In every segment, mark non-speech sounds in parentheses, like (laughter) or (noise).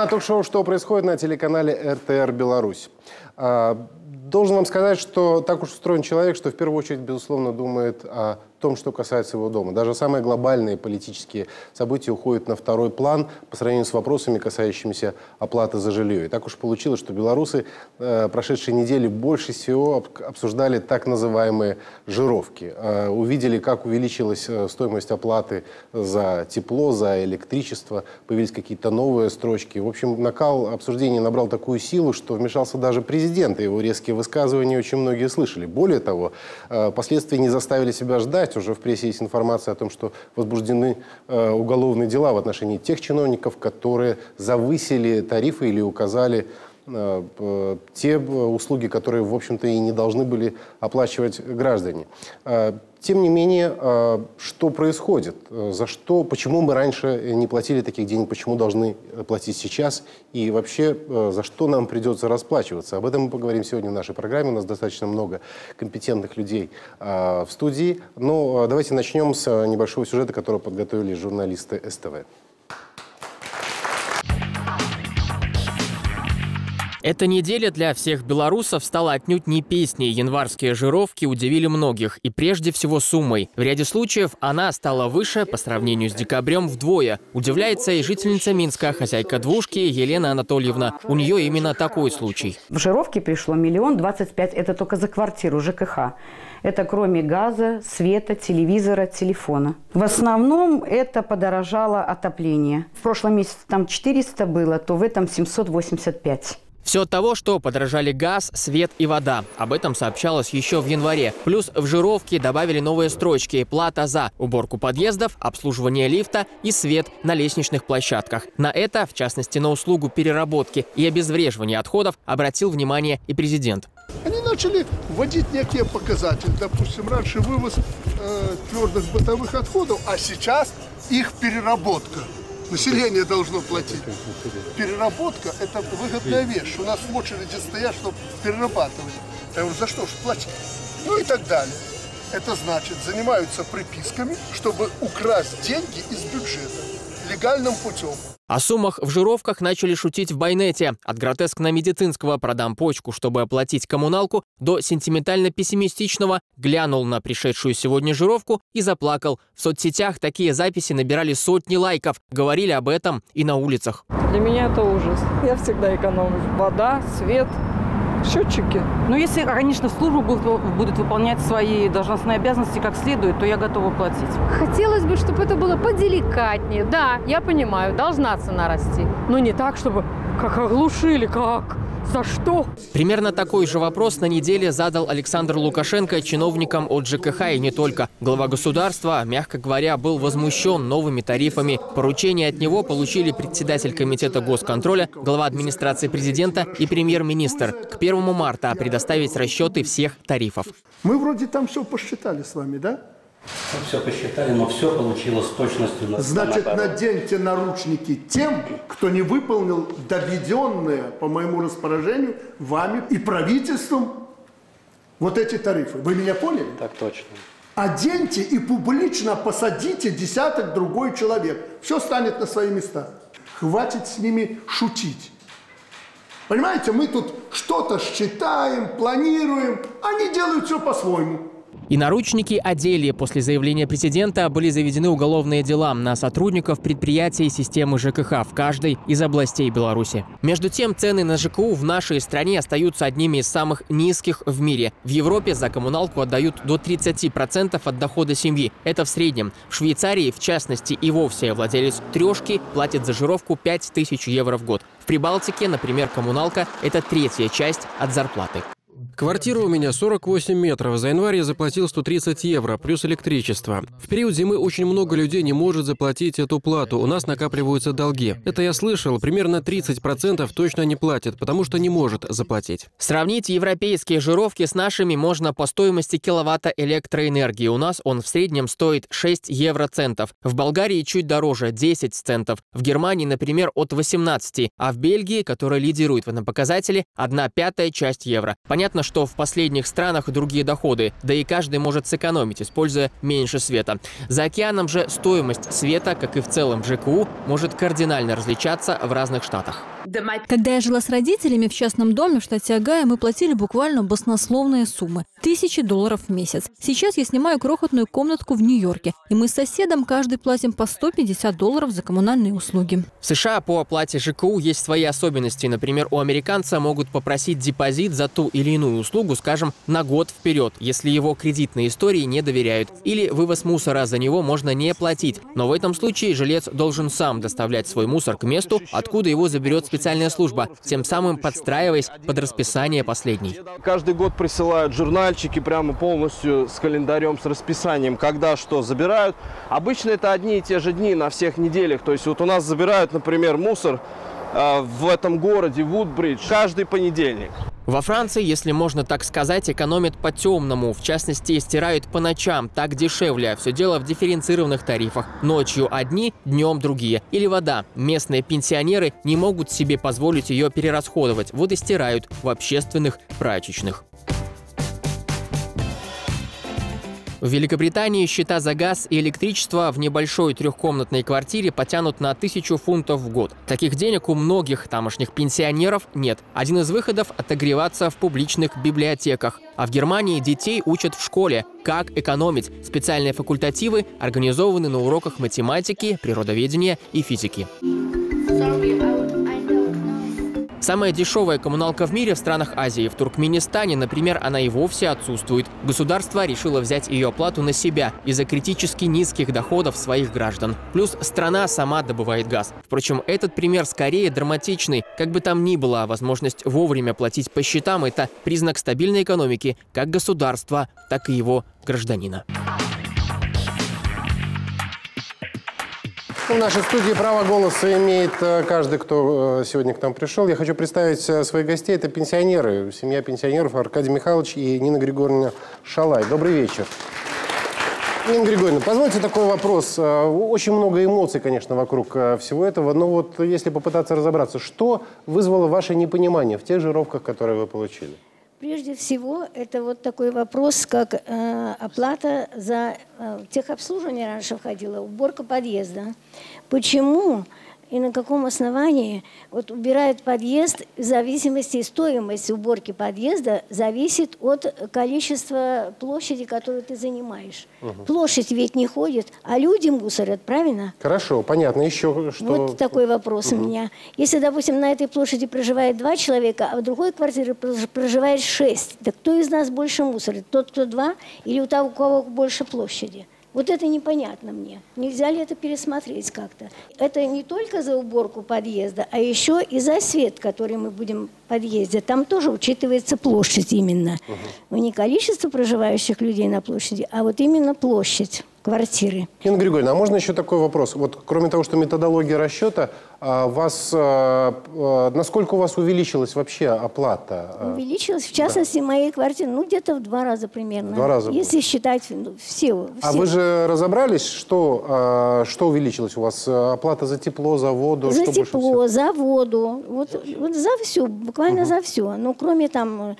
на ток-шоу «Что происходит» на телеканале РТР «Беларусь». А, должен вам сказать, что так уж устроен человек, что в первую очередь, безусловно, думает о том, что касается его дома. Даже самые глобальные политические события уходят на второй план по сравнению с вопросами, касающимися оплаты за жилье. И так уж получилось, что белорусы э, прошедшие недели больше всего обсуждали так называемые жировки. Э, увидели, как увеличилась э, стоимость оплаты за тепло, за электричество, появились какие-то новые строчки. В общем, накал обсуждений набрал такую силу, что вмешался даже президент, и его резкие высказывания очень многие слышали. Более того, э, последствия не заставили себя ждать, читать, уже в прессе есть информация о том, что возбуждены э, уголовные дела в отношении тех чиновников, которые завысили тарифы или указали э, те услуги, которые, в общем-то, и не должны были оплачивать граждане. Э, тем не менее, э, что происходит? Э, за что, почему мы раньше не платили таких денег, почему должны платить сейчас? И вообще, за что нам придется расплачиваться? Об этом мы поговорим сегодня в нашей программе. У нас достаточно много компетентных людей в студии. Но давайте начнем с небольшого сюжета, который подготовили журналисты СТВ. Эта неделя для всех белорусов стала отнюдь не песней. Январские жировки удивили многих, и прежде всего суммой. В ряде случаев она стала выше по сравнению с декабрем вдвое. Удивляется и жительница Минска, хозяйка двушки Елена Анатольевна. У нее именно такой случай. В жировке пришло миллион двадцать пять. Это только за квартиру ЖКХ. Это кроме газа, света, телевизора, телефона. В основном это подорожало отопление. В прошлом месяце там 400 было, то в этом 785. Все от того, что подорожали газ, свет и вода. Об этом сообщалось еще в январе. Плюс в жировке добавили новые строчки «Плата за уборку подъездов, обслуживание лифта и свет на лестничных площадках». На это, в частности на услугу переработки и обезвреживания отходов, обратил внимание и президент. Они начали вводить некие показатели. Допустим, раньше вывоз э, твердых бытовых отходов, а сейчас их переработка. Население должно платить. Переработка – это выгодная вещь. У нас в очереди стоят, чтобы перерабатывать. Я говорю, за что же платить? Ну и так далее. Это значит, занимаются приписками, чтобы украсть деньги из бюджета легальным путем. О суммах в жировках начали шутить в байнете. От гротескно-медицинского «продам почку, чтобы оплатить коммуналку» до сентиментально-пессимистичного «глянул на пришедшую сегодня жировку и заплакал». В соцсетях такие записи набирали сотни лайков. Говорили об этом и на улицах. Для меня это ужас. Я всегда экономлю. Вода, свет, счетчики. Ну, если, конечно, службу будут, будут выполнять свои должностные обязанности как следует, то я готова платить. Хотелось бы, чтобы это было поделикатнее. Да, я понимаю, должна цена расти. Но не так, чтобы как оглушили, как... За что? Примерно такой же вопрос на неделе задал Александр Лукашенко чиновникам от ЖКХ и не только. Глава государства, мягко говоря, был возмущен новыми тарифами. Поручение от него получили председатель комитета госконтроля, глава администрации президента и премьер-министр. К 1 марта предоставить расчеты всех тарифов. Мы вроде там все посчитали с вами, да? Мы все посчитали, но все получилось с точностью. На Значит, наденьте наручники тем, кто не выполнил доведенные по моему распоряжению вами и правительством вот эти тарифы. Вы меня поняли? Так точно. Оденьте и публично посадите десяток другой человек. Все станет на свои места. Хватит с ними шутить. Понимаете, мы тут что-то считаем, планируем, они делают все по-своему. И наручники одели. После заявления президента были заведены уголовные дела на сотрудников предприятий системы ЖКХ в каждой из областей Беларуси. Между тем, цены на ЖКУ в нашей стране остаются одними из самых низких в мире. В Европе за коммуналку отдают до 30% от дохода семьи. Это в среднем. В Швейцарии, в частности, и вовсе владелец трешки платит за жировку 5000 евро в год. В Прибалтике, например, коммуналка – это третья часть от зарплаты. Квартира у меня 48 метров. За январь я заплатил 130 евро, плюс электричество. В период зимы очень много людей не может заплатить эту плату. У нас накапливаются долги. Это я слышал. Примерно 30% точно не платят, потому что не может заплатить. Сравнить европейские жировки с нашими можно по стоимости киловатта электроэнергии. У нас он в среднем стоит 6 евроцентов. В Болгарии чуть дороже – 10 центов. В Германии, например, от 18. А в Бельгии, которая лидирует в этом показателе, 1 пятая часть евро. Понятно, что в последних странах другие доходы, да и каждый может сэкономить, используя меньше света. За океаном же стоимость света, как и в целом ЖКУ, может кардинально различаться в разных штатах. Когда я жила с родителями в частном доме в штате Огайо, мы платили буквально баснословные суммы – тысячи долларов в месяц. Сейчас я снимаю крохотную комнатку в Нью-Йорке, и мы с соседом каждый платим по 150 долларов за коммунальные услуги. В США по оплате ЖКУ есть свои особенности. Например, у американца могут попросить депозит за ту или иную услугу, скажем, на год вперед, если его кредитной истории не доверяют. Или вывоз мусора за него можно не платить. Но в этом случае жилец должен сам доставлять свой мусор к месту, откуда его заберет специальная служба, тем самым подстраиваясь под расписание последней. Каждый год присылают журнальчики прямо полностью с календарем, с расписанием, когда что забирают. Обычно это одни и те же дни на всех неделях. То есть вот у нас забирают, например, мусор э, в этом городе, Вудбридж, каждый понедельник. Во Франции, если можно так сказать, экономят по-темному. В частности, стирают по ночам, так дешевле. Все дело в дифференцированных тарифах. Ночью одни, днем другие. Или вода. Местные пенсионеры не могут себе позволить ее перерасходовать. Вот и стирают в общественных прачечных. В Великобритании счета за газ и электричество в небольшой трехкомнатной квартире потянут на тысячу фунтов в год. Таких денег у многих тамошних пенсионеров нет. Один из выходов – отогреваться в публичных библиотеках. А в Германии детей учат в школе, как экономить. Специальные факультативы организованы на уроках математики, природоведения и физики. Самая дешевая коммуналка в мире в странах Азии. В Туркменистане, например, она и вовсе отсутствует. Государство решило взять ее оплату на себя из-за критически низких доходов своих граждан. Плюс страна сама добывает газ. Впрочем, этот пример скорее драматичный. Как бы там ни было, возможность вовремя платить по счетам – это признак стабильной экономики как государства, так и его гражданина. В нашей студии право голоса имеет э, каждый, кто э, сегодня к нам пришел. Я хочу представить э, своих гостей. Это пенсионеры, семья пенсионеров Аркадий Михайлович и Нина Григорьевна Шалай. Добрый вечер. Нина Григорьевна, позвольте такой вопрос. Очень много эмоций, конечно, вокруг всего этого, но вот если попытаться разобраться, что вызвало ваше непонимание в тех жировках, которые вы получили? Прежде всего, это вот такой вопрос, как э, оплата за э, техобслуживание раньше входила, уборка подъезда. Почему и на каком основании вот убирают подъезд в зависимости и стоимость уборки подъезда зависит от количества площади, которую ты занимаешь. Угу. Площадь ведь не ходит, а люди мусорят, правильно? Хорошо, понятно. Еще что? Вот такой вопрос угу. у меня. Если, допустим, на этой площади проживает два человека, а в другой квартире проживает шесть, так кто из нас больше мусорит? Тот, кто два, или у того, у кого больше площади? Вот это непонятно мне. Нельзя ли это пересмотреть как-то? Это не только за уборку подъезда, а еще и за свет, который мы будем в подъезде. Там тоже учитывается площадь именно. Угу. Не количество проживающих людей на площади, а вот именно площадь квартиры. Нина Григорьевна, а можно еще такой вопрос? Вот кроме того, что методология расчета, вас, а, а, насколько у вас увеличилась вообще оплата? Увеличилась, в частности, да. моей квартиры, ну, где-то в два раза примерно. Два раза? Если было. считать ну, все, все. А вы же разобрались, что, что увеличилось у вас? Оплата за тепло, за воду? За тепло, за воду, вот, вот за все, буквально угу. за все. Ну, кроме там,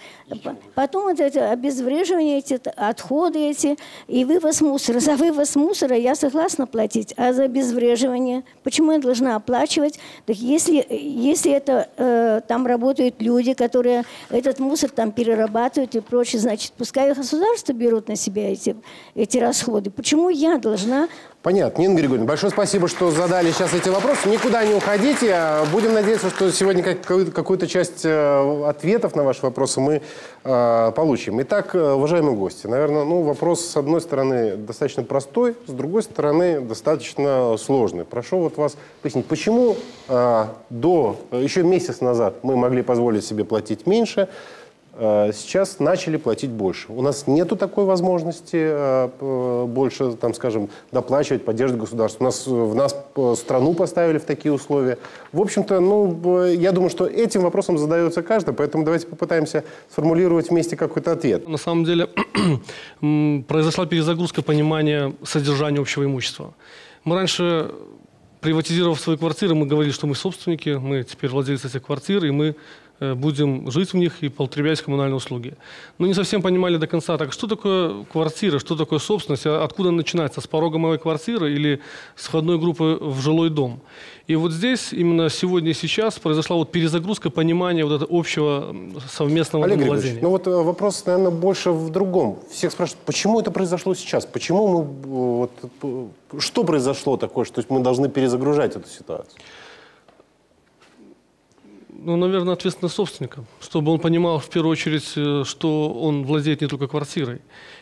потом вот это обезвреживание, эти отходы эти и вывоз мусора. (laughs) За вывоз мусора я согласна платить, а за обезвреживание, почему я должна оплачивать? Делать. Так если, если это э, там работают люди, которые этот мусор там перерабатывают и прочее, значит, пускай государство берут на себя эти, эти расходы. Почему я должна Понятно. Нина Григорьевна, большое спасибо, что задали сейчас эти вопросы. Никуда не уходите. Будем надеяться, что сегодня какую-то часть э, ответов на ваши вопросы мы э, получим. Итак, э, уважаемые гости, наверное, ну, вопрос, с одной стороны, достаточно простой, с другой стороны, достаточно сложный. Прошу вот вас пояснить, почему до, еще месяц назад мы могли позволить себе платить меньше, сейчас начали платить больше. У нас нету такой возможности э, больше, там, скажем, доплачивать, поддерживать государство. У нас в нас э, страну поставили в такие условия. В общем-то, ну, я думаю, что этим вопросом задается каждый, поэтому давайте попытаемся сформулировать вместе какой-то ответ. На самом деле (clears throat) произошла перезагрузка понимания содержания общего имущества. Мы раньше приватизировав свои квартиры, мы говорили, что мы собственники, мы теперь владельцы этих квартир, и мы э, будем жить в них и потреблять коммунальные услуги. Но не совсем понимали до конца, так что такое квартира, что такое собственность, а откуда начинается, с порога моей квартиры или с входной группы в жилой дом. И вот здесь, именно сегодня и сейчас, произошла вот перезагрузка понимания вот этого общего совместного Олег владения. ну вот э, вопрос, наверное, больше в другом. Всех спрашивают, почему это произошло сейчас? Почему мы, э, вот, что произошло такое, что мы должны перезагружать эту ситуацию? Ну, наверное, ответственность собственника, чтобы он понимал в первую очередь, э, что он владеет не только квартирой.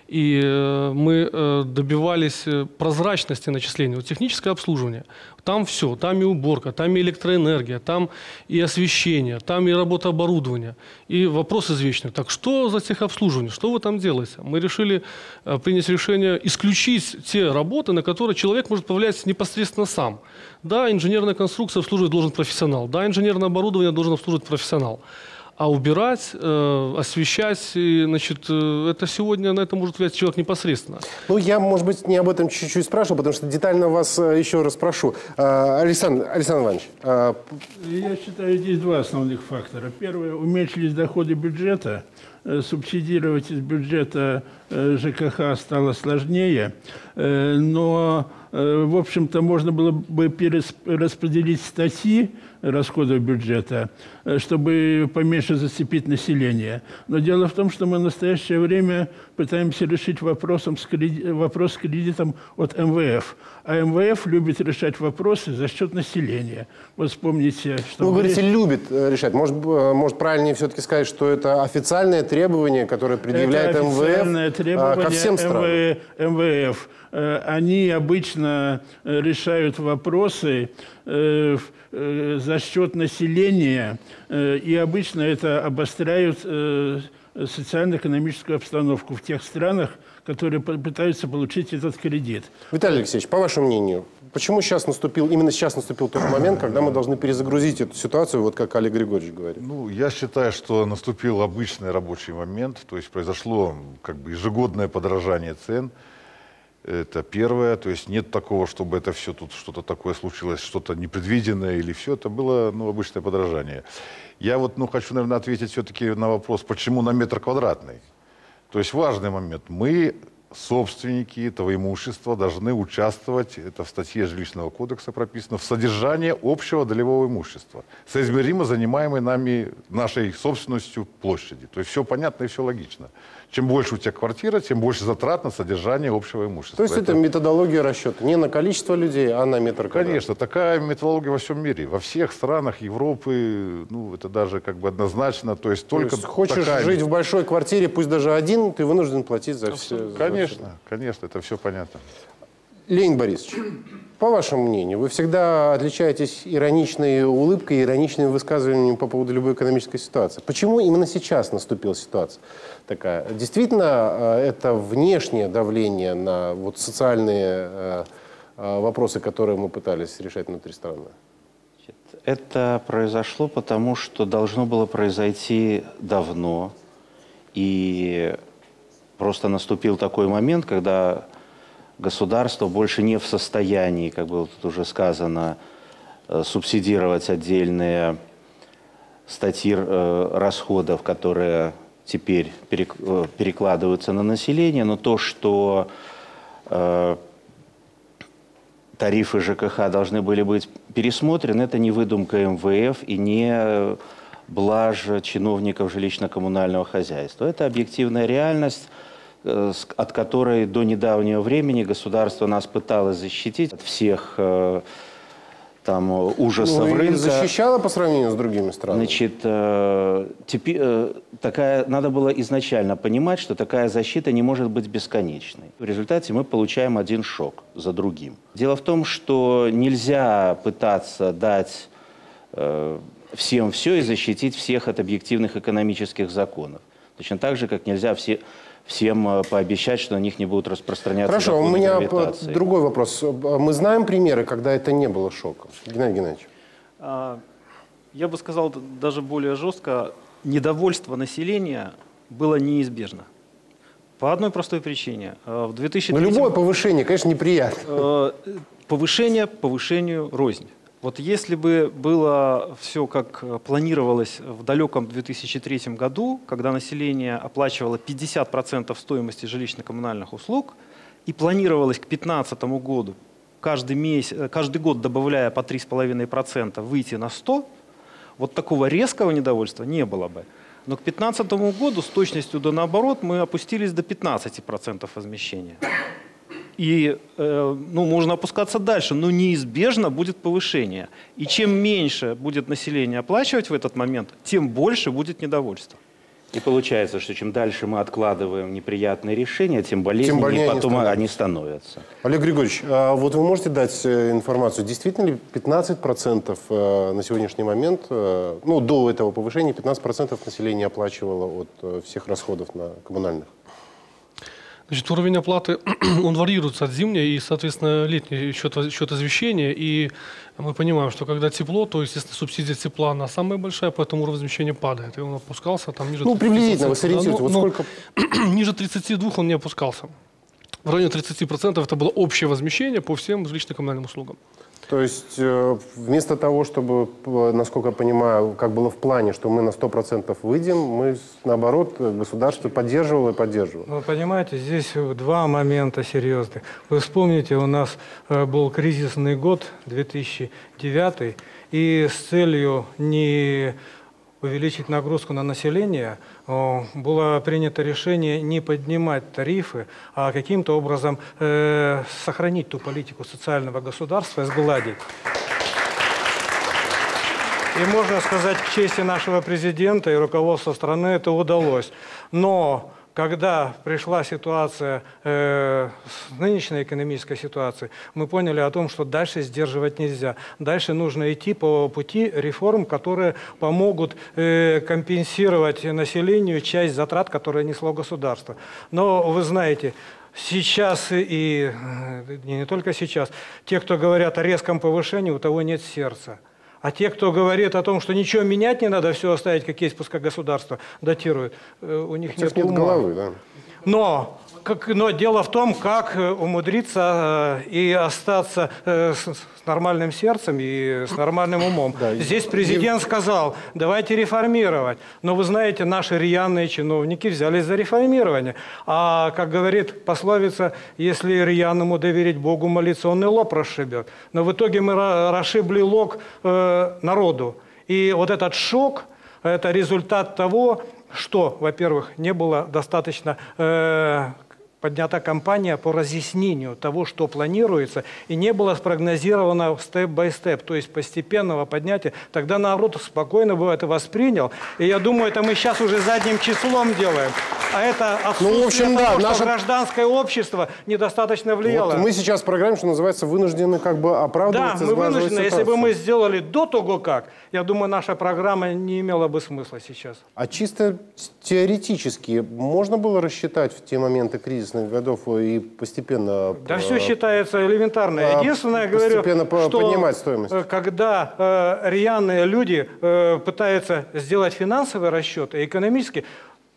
И э, мы э, добивались прозрачности начисления. Вот техническое обслуживание. Там все. Там и уборка, там и электроэнергия, там и освещение, там и работа оборудования. И вопрос извечный. Так что за техобслуживание? Что вы там делаете? Мы решили принять решение исключить те работы, на которые человек может повлиять непосредственно сам. Да, инженерная конструкция обслуживать должен профессионал. Да, инженерное оборудование должен обслуживать профессионал. А убирать, э, освещать, и, значит, э, это сегодня на это может влиять человек непосредственно. Ну, я, может быть, не об этом чуть-чуть спрашивал, потому что детально вас э, еще раз прошу. Э, Александр, Александр Иванович. Э... Я считаю, здесь два основных фактора. Первое, уменьшились доходы бюджета. Э, субсидировать из бюджета э, ЖКХ стало сложнее. Но в общем-то, можно было бы перераспределить статьи расходов бюджета, э, чтобы поменьше зацепить население. Но дело в том, что мы в настоящее время пытаемся решить вопросом с кредит, вопрос с кредитом от МВФ. А МВФ любит решать вопросы за счет населения. Вот вспомните, что... Вы говорите, любит э, решать. Может, может правильнее все-таки сказать, что это официальное требование, которое предъявляет это МВФ требование ко всем странам? МВФ. Они обычно решают вопросы за счет населения, и обычно это обостряют социально-экономическую обстановку в тех странах, которые пытаются получить этот кредит. Виталий Алексеевич, по вашему мнению, почему сейчас наступил, именно сейчас наступил тот момент, когда мы должны перезагрузить эту ситуацию, вот как Олег Григорьевич говорит? Ну, я считаю, что наступил обычный рабочий момент, то есть произошло как бы ежегодное подорожание цен. Это первое, то есть нет такого, чтобы это все тут что-то такое случилось, что-то непредвиденное или все, это было ну, обычное подорожание. Я вот ну, хочу, наверное, ответить все-таки на вопрос, почему на метр квадратный. То есть важный момент. Мы, собственники этого имущества, должны участвовать, это в статье Жилищного кодекса прописано, в содержании общего долевого имущества, соизмеримо занимаемой нами, нашей собственностью площади. То есть все понятно и все логично чем больше у тебя квартира, тем больше затрат на содержание общего имущества. То есть это, это методология расчета не на количество людей, а на метр квадрат. Конечно, такая методология во всем мире. Во всех странах Европы, ну, это даже как бы однозначно. То есть только То есть хочешь такая... жить в большой квартире, пусть даже один, ты вынужден платить за все. Конечно, за конечно, это все понятно. Леонид Борисович, по вашему мнению, вы всегда отличаетесь ироничной улыбкой, ироничными высказываниями по поводу любой экономической ситуации. Почему именно сейчас наступила ситуация такая? Действительно, э, это внешнее давление на вот социальные э, э, вопросы, которые мы пытались решать внутри страны? Это произошло потому, что должно было произойти давно. И просто наступил такой момент, когда государство больше не в состоянии, как было тут уже сказано, э, субсидировать отдельные статьи э, расходов, которые теперь э, перекладываются на население, но то, что тарифы ЖКХ должны были быть пересмотрены, это не выдумка МВФ и не блажь чиновников жилищно-коммунального хозяйства. Это объективная реальность, от которой до недавнего времени государство нас пыталось защитить от всех э, там ужасов ну, рынка. защищало по сравнению с другими странами? Значит, э, теперь, такая, надо было изначально понимать, что такая защита не может быть бесконечной. В результате мы получаем один шок за другим. Дело в том, что нельзя пытаться дать всем все и защитить всех от объективных экономических законов. Точно так же, как нельзя все, всем э, пообещать, что на них не будут распространяться Хорошо, у меня гравитации. другой вопрос. Мы знаем примеры, когда это не было шоком? Геннадий Геннадьевич. А, я бы сказал даже более жестко. Недовольство населения было неизбежно. По одной простой причине. Э, в 2003... Но любое повышение, конечно, неприятно. Э, повышение повышению рознь. Вот если бы было все как планировалось в далеком 2003 году, когда население оплачивало 50% стоимости жилищно-коммунальных услуг, и планировалось к 2015 году каждый, месяц, каждый год добавляя по 3,5% выйти на 100, вот такого резкого недовольства не было бы. Но к 2015 году с точностью до наоборот мы опустились до 15% возмещения. И э, ну, можно опускаться дальше, но неизбежно будет повышение. И чем меньше будет население оплачивать в этот момент, тем больше будет недовольство. И получается, что чем дальше мы откладываем неприятные решения, тем болезненнее тем потом они становятся. они становятся. Олег Григорьевич, а вот вы можете дать э, информацию, действительно ли 15% э, на сегодняшний момент, ну, до этого повышения 15% населения оплачивало от всех расходов на коммунальных? Значит, уровень оплаты, (clears throat) он варьируется от зимней и, соответственно, летней счет, счет извещения. И мы понимаем, что когда тепло, то, естественно, субсидия тепла, она самая большая, поэтому уровень возмещения падает. И он опускался там ниже Ну, приблизительно, вы сориентируете, вот сколько? (clears throat) ниже 32 он не опускался. В районе 30% это было общее возмещение по всем жилищно-коммунальным услугам. То есть э, вместо того, чтобы, насколько я понимаю, как было в плане, что мы на 100% выйдем, мы, наоборот, государство поддерживало и поддерживало. Вы понимаете, здесь два момента серьезных. Вы вспомните, у нас э, был кризисный год, 2009, и с целью не увеличить нагрузку на население, было принято решение не поднимать тарифы, а каким-то образом э, сохранить ту политику социального государства и сгладить. И можно сказать, к чести нашего президента и руководства страны это удалось. Но когда пришла ситуация, э, нынешняя экономическая ситуация, мы поняли о том, что дальше сдерживать нельзя. Дальше нужно идти по пути реформ, которые помогут э, компенсировать населению часть затрат, которые несло государство. Но вы знаете, Сейчас и э, не только сейчас, те, кто говорят о резком повышении, у того нет сердца. А те, кто говорит о том, что ничего менять не надо, все оставить как есть, пускай государство датирует, э, у них нет, нет ума. головы, да. Но как, но дело в том, как э, умудриться э, и остаться э, с, нормальным сердцем и с нормальным умом. Да, Здесь президент сказал, давайте реформировать. Но вы знаете, наши рьяные чиновники взялись за реформирование. А, как говорит пословица, если рьяному доверить Богу, молиться, он и лоб расшибет. Но в итоге мы расшибли лог э, народу. И вот этот шок – это результат того, что, во-первых, не было достаточно э, поднята кампания по разъяснению того, что планируется, и не было спрогнозировано степ-бай-степ, то есть постепенного поднятия. Тогда народ спокойно бы это воспринял. И я думаю, это мы сейчас уже задним числом делаем. А это отсутствие ну, в общем, того, да, наше... гражданское общество недостаточно влияло. Вот мы сейчас в программе, что называется, вынуждены как бы оправдываться. Да, мы вынуждены. Ситуацию. Если бы мы сделали до того как, я думаю, наша программа не имела бы смысла сейчас. А чисто теоретически можно было рассчитать в те моменты кризисных годов и постепенно... Да по, все считается элементарно. А, Единственное, я говорю, что поднимать стоимость. Э, когда э, рьяные люди э, пытаются сделать финансовый расчет и экономический,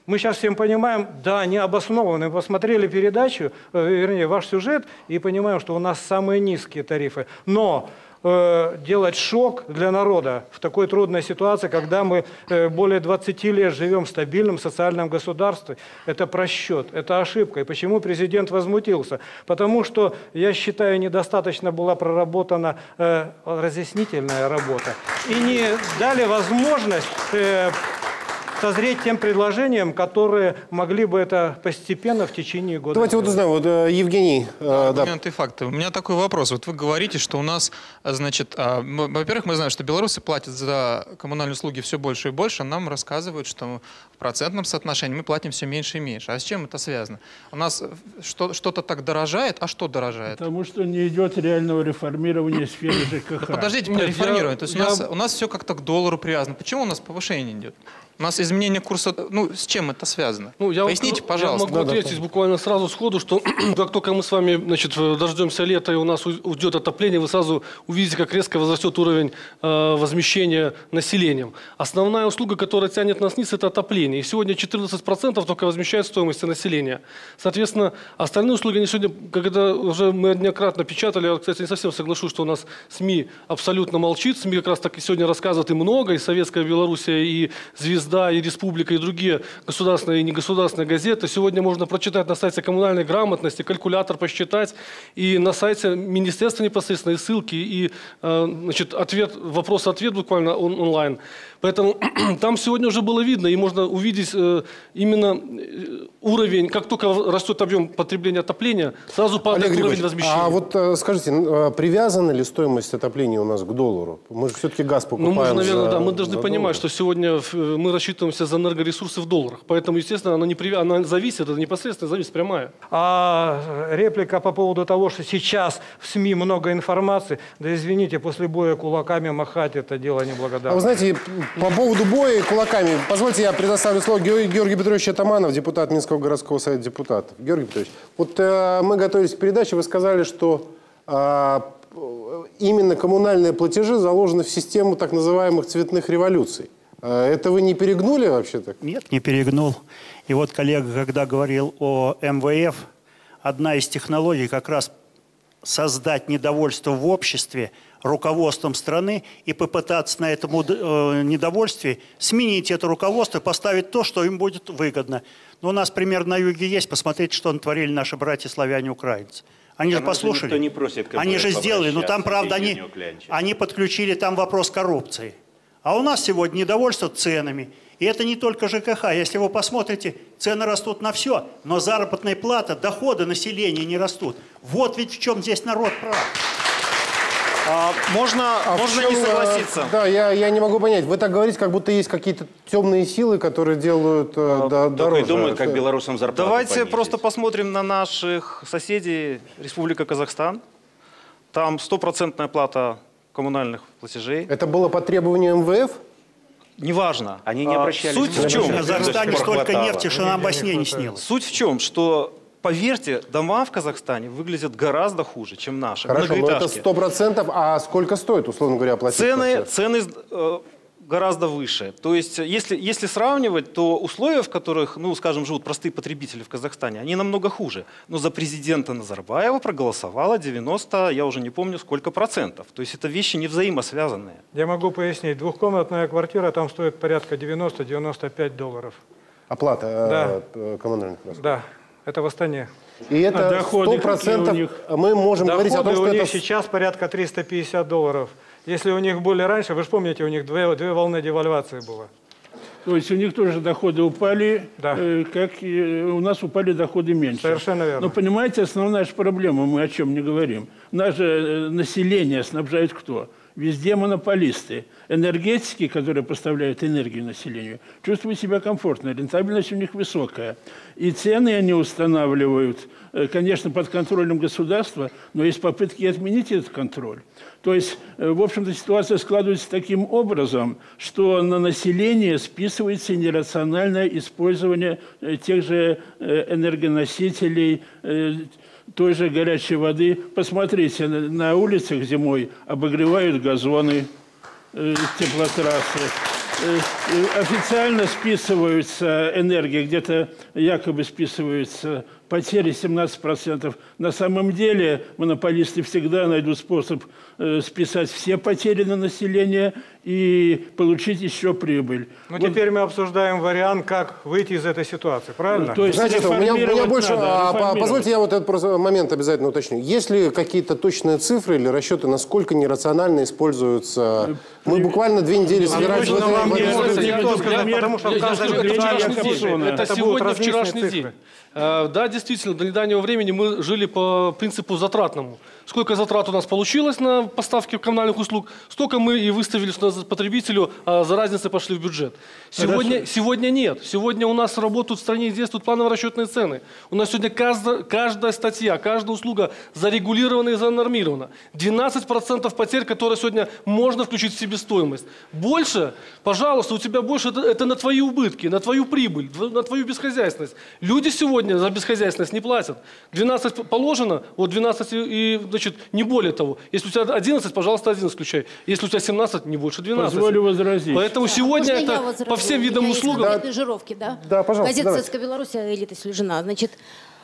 мы сейчас всем понимаем, да, не обоснованно. Мы посмотрели передачу, э, вернее, ваш сюжет, и понимаем, что у нас самые низкие тарифы. Но Э, делать шок для народа в такой трудной ситуации, когда мы э, более 20 лет живем в стабильном социальном государстве. Это просчет, это ошибка. И почему президент возмутился? Потому что, я считаю, недостаточно была проработана э, разъяснительная работа. И не дали возможность созреть тем предложениям, которые могли бы это постепенно в течение года. Давайте сделать. вот узнаем. Вот э, Евгений. Э, Аргументы и факты. У меня такой вопрос. Вот вы говорите, что у нас, значит, а, во-первых, мы знаем, что белорусы платят за коммунальные услуги все больше и больше. Нам рассказывают, что процентном соотношении мы платим все меньше и меньше. А с чем это связано? У нас что-то так дорожает, а что дорожает? Потому что не идет реального реформирования сферы (coughs) ЖКХ. Подождите, реформирование. То есть у нас, у нас все как-то к доллару привязано. Почему у нас повышение идет? У нас изменение курса, ну, с чем это связано? Ну, я Поясните, вот, пожалуйста. Я могу ответить буквально сразу сходу, что (coughs) как только мы с вами значит, дождемся лета и у нас уйдет отопление, вы сразу увидите, как резко возрастет уровень э, возмещения населением. Основная услуга, которая тянет нас вниз, это отопление. И сегодня 14% только возмещает стоимость населения. Соответственно, остальные услуги, они сегодня, когда уже мы неоднократно печатали, я, кстати, не совсем соглашусь, что у нас СМИ абсолютно молчит. СМИ как раз так и сегодня рассказывают и много, и Советская Белоруссия, и Звезда, и «Республика» и другие государственные и негосударственные газеты. Сегодня можно прочитать на сайте коммунальной грамотности, калькулятор посчитать, и на сайте министерства непосредственно и ссылки, и э, значит, ответ, вопрос-ответ буквально он, онлайн. Поэтому (clears throat) там сегодня уже было видно, и можно увидеть э, именно э, уровень, как только растет объем потребления отопления, сразу падает Олег уровень возмещения. А вот э, скажите, привязана ли стоимость отопления у нас к доллару? Мы же все-таки газ покупаем Ну, мы же, наверное, за, да, мы должны понимать, доллар. что сегодня мы рассчитываемся за энергоресурсы в долларах. Поэтому, естественно, она, не прив... она зависит, это непосредственно зависит прямая. А реплика по поводу того, что сейчас в СМИ много информации, да извините, после боя кулаками махать это дело неблагодарное. А вы знаете, по поводу боя кулаками, позвольте я предоставлю слово Георгий, Георгий Петрович Атаманов, депутат Минского городского совета депутатов. Георгий Петрович, вот э, мы готовились к передаче, вы сказали, что э, именно коммунальные платежи заложены в систему так называемых цветных революций. Э, это вы не перегнули вообще-то? Нет, не перегнул. И вот коллега, когда говорил о МВФ, одна из технологий как раз создать недовольство в обществе руководством страны и попытаться на этом э, недовольстве сменить это руководство, поставить то, что им будет выгодно. Но у нас пример на юге есть. Посмотрите, что натворили наши братья-славяне-украинцы. Они Да же послушали. не просит они же сделали. Но там, обращаться правда, они, они подключили там вопрос коррупции. А у нас сегодня недовольство ценами. И это не только ЖКХ. Если вы посмотрите, цены растут на все, но заработная плата, доходы населения не растут. Вот ведь в чем здесь народ прав. А, можно А можно чем, не э, согласиться. Да, я, я не могу понять. Вы так говорите, как будто есть какие-то темные силы, которые делают э, до- дороже. Это- Давайте просто посмотрим на наших соседей Республика Казахстан. Там стопроцентная плата коммунальных платежей. Это было по требованию МВФ? Неважно. Они не А, обращались Суть к в чем? В Казахстане столько нефти, что нам во сне не снилось. Суть в чем, что Поверьте, дома в Казахстане выглядят гораздо хуже, чем наши. Хорошо, но это многоэтажки. сто процентов. А сколько стоит, условно говоря, оплатить? Цены, цены э, гораздо выше. То есть, если, если сравнивать, то условия, в которых, ну, скажем, живут простые потребители в Казахстане, они намного хуже. Но за президента Назарбаева проголосовало 90, я уже не помню, сколько процентов. То есть, это вещи не взаимосвязанные. Я могу пояснить. Двухкомнатная квартира там стоит порядка 90-95 долларов. Оплата Да. э, э, коммунальных расходов. Да, это в Астане. И это сто процентов мы можем говорить о том, Доходы что у них это... сейчас порядка 350 долларов. Если у них были раньше, вы же помните, у них две, две волны девальвации было. То есть у них тоже доходы упали, э, как и у нас упали доходы меньше. Совершенно верно. Но понимаете, основная же проблема, мы о чем не говорим. Наше э, население снабжает кто? Везде монополисты. Энергетики, которые поставляют энергию населению, чувствуют себя комфортно, рентабельность у них высокая. И цены они устанавливают, э, конечно, под контролем государства, но есть попытки отменить этот контроль. То есть, э, в общем-то, ситуация складывается таким образом, что на население списывается нерациональное использование э, тех же энергоносителей, той же горячей воды. Посмотрите, на- улицах зимой обогревают газоны, э, теплотрассы. Э, э, Официально списываются энергия, где-то якобы списываются потери 17%. На самом деле монополисты всегда найдут способ э, списать все потери на население и получить еще прибыль. Ну, Вот теперь мы обсуждаем вариант, как выйти из этой ситуации, правильно? То есть Знаете что, у меня, у меня больше... надо, а, позвольте я вот этот момент обязательно уточню. Есть ли какие-то точные цифры или расчеты, насколько нерационально используются... Мы буквально две недели собирались... в точно этой- вам не может никто сказать, потому что я- в я каждом это сегодня вчерашний цифры. день. Э, Да, действительно до недавнего времени мы жили по принципу затратному. Сколько затрат у нас получилось на поставки коммунальных услуг, столько мы и выставили потребителю, а за разницей пошли в бюджет. Сегодня, сегодня нет. Сегодня у нас работают в стране и действуют планово-расчетные цены. У нас сегодня каждая, каждая статья, каждая услуга зарегулирована и занормирована. 12% потерь, которые сегодня можно включить в себестоимость. Больше, пожалуйста, у тебя больше, это, это на твои убытки, на твою прибыль, на твою бесхозяйственность. Люди сегодня за бесхозяйственность не платят. 12 положено, вот 12 и значит, не более того. Если у тебя 11, пожалуйста, 11 включай. Если у тебя 17, не больше 12. Позволю возразить. Поэтому Да, сегодня это возражу? по всем видам услуг. жировки, да? Да, пожалуйста, Газета. «Советская Беларусь», Элита Слюжина. Значит,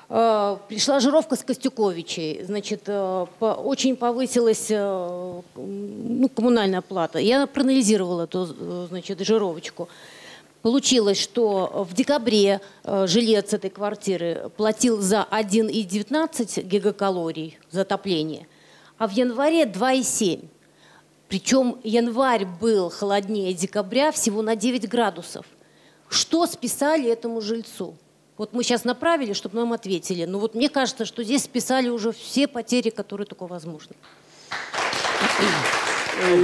э, пришла жировка с Костюковичей. Значит, э, по- очень повысилась э, ну, коммунальная плата. Я проанализировала эту, э, значит, жировочку. Получилось, что в декабре э, жилец этой квартиры платил за 1,19 гигакалорий за отопление, а в январе 2,7. Причем январь был холоднее декабря всего на 9 градусов. Что списали этому жильцу? Вот мы сейчас направили, чтобы нам ответили. Но вот мне кажется, что здесь списали уже все потери, которые только возможны. Э,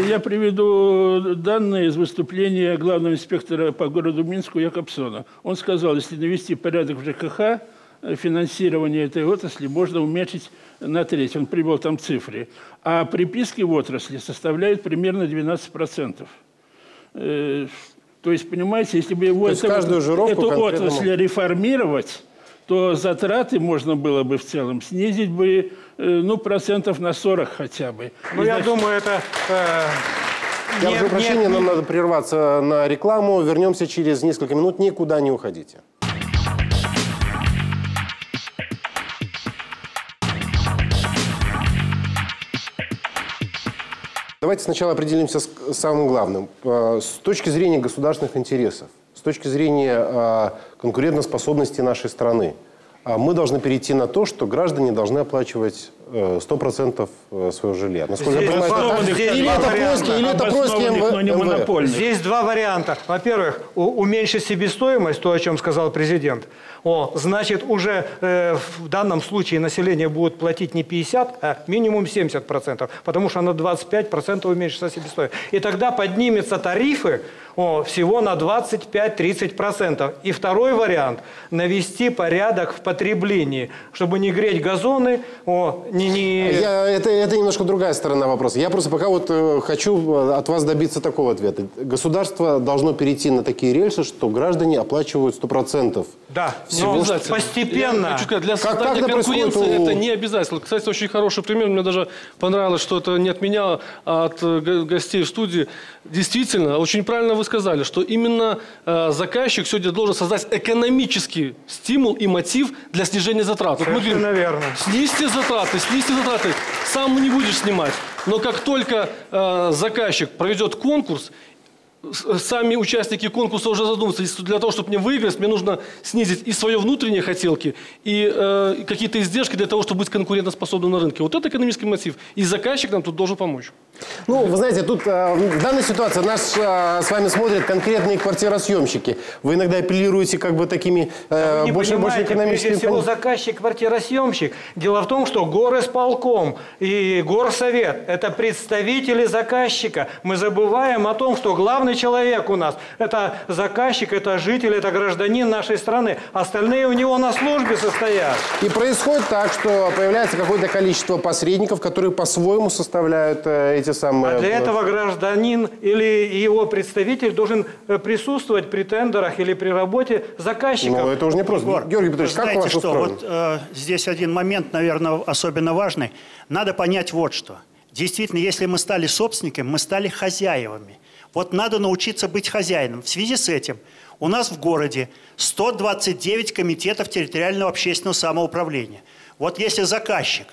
Я приведу данные из выступления главного инспектора по городу Минску Якобсона. Он сказал, если навести порядок в ЖКХ, э, финансирование этой отрасли можно уменьшить на треть. Он привел там цифры. А приписки в отрасли составляют примерно 12%. Э, То есть, понимаете, если бы его это- эту отрасль реформировать, то затраты можно было бы в целом снизить бы, э, ну, процентов на 40 хотя бы. Ну, И я значит, думаю, это... э, Я не- прошу прощения, не- нам надо прерваться на рекламу. Вернемся через несколько минут. Никуда не уходите. Давайте сначала определимся с самым главным. Э, С точки зрения государственных интересов, с точки зрения э, конкурентоспособности нашей страны, мы должны перейти на то, что граждане должны оплачивать э, 100% своего жилья. Насколько я Здесь понимаю, это здесь или это варианта. происки, или это происки Обоснованных, но не МВ. Здесь два варианта. Во-первых, уменьшить себестоимость, то, о чем сказал президент. О, значит, уже э, в данном случае население будет платить не 50, а минимум 70%, потому что на 25% уменьшится себестоимость. И тогда поднимутся тарифы о, всего на 25-30%. И второй вариант – навести порядок в потреблении, чтобы не греть газоны, о, не, не... Я- это, это немножко другая сторона вопроса. Я просто пока вот э, хочу э, от вас добиться такого ответа. Государство должно перейти на такие рельсы, что граждане оплачивают 100%. Да, Всего, но что- постепенно. Я хочу сказать, для Как- как создания это происходит конкуренции у- это не обязательно. Кстати, очень хороший пример. Мне даже понравилось, что это не от меня, а от э, го- гостей в студии. Действительно, очень правильно вы сказали, что именно э, заказчик сегодня должен создать экономический стимул и мотив для снижения затрат. Вот мы говорим, верно. Снизьте затраты, снизьте затраты. Сам не будешь снимать. Но как только э, заказчик проведет конкурс, с- сами участники конкурса уже задумаются, если для того, чтобы мне выиграть, мне нужно снизить и свои внутренние хотелки, и э, какие-то издержки для того, чтобы быть конкурентоспособным на рынке. Вот это экономический мотив. И заказчик нам тут должен помочь. Ну, вы знаете, тут э, в данной ситуации нас э, с вами смотрят конкретные квартиросъемщики. Вы иногда апеллируете как бы такими э, больше, больше понимаете, экономическими... прежде всего заказчик, квартиросъемщик. Дело в том, что горосполком и горсовет – это представители заказчика. Мы забываем о том, что главный человек у нас – это заказчик, это житель, это гражданин нашей страны. Остальные у него на службе состоят. И происходит так, что появляется какое-то количество посредников, которые по-своему составляют э, эти самые... А для этого гражданин или его представитель должен э, присутствовать при тендерах или при работе заказчика. Ну, это уже не просто. Егор, Георгий Петрович, как у знаете вас что, устроено? вот э, здесь один момент, наверное, особенно важный. Надо понять вот что. Действительно, если мы стали собственниками, мы стали хозяевами. Вот надо научиться быть хозяином. В связи с этим у нас в городе 129 комитетов территориального общественного самоуправления. Вот если заказчик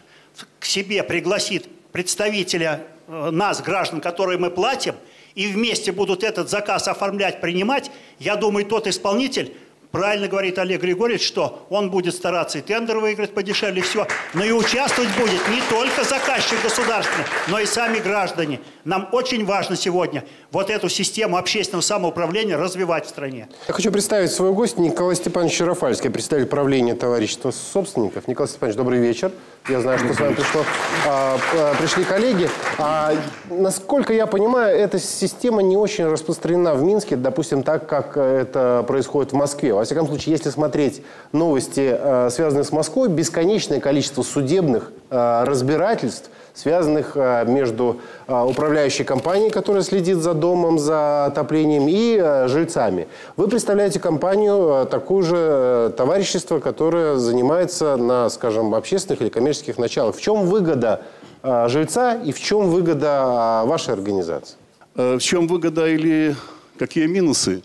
к себе пригласит представителя нас, граждан, которые мы платим, и вместе будут этот заказ оформлять, принимать, я думаю, тот исполнитель Правильно говорит Олег Григорьевич, что он будет стараться и тендер выиграть подешевле, все, но и участвовать будет не только заказчик государственный, но и сами граждане. Нам очень важно сегодня вот эту систему общественного самоуправления развивать в стране. Я хочу представить своего гостя Николай Степанович Рафальский, представитель правления товарищества собственников. Николай Степанович, добрый вечер. Я знаю, что с вами пришло, а, а, пришли коллеги. А, насколько я понимаю, эта система не очень распространена в Минске, допустим, так, как это происходит в Москве. Во всяком случае, если смотреть новости, а, связанные с Москвой, бесконечное количество судебных а, разбирательств, связанных а, между управляющей компанией, которая следит за домом, за отоплением, и жильцами. Вы представляете компанию, такую же товарищество, которое занимается на, скажем, общественных или коммерческих началах. В чем выгода жильца и в чем выгода вашей организации? Э, В чем выгода или какие минусы?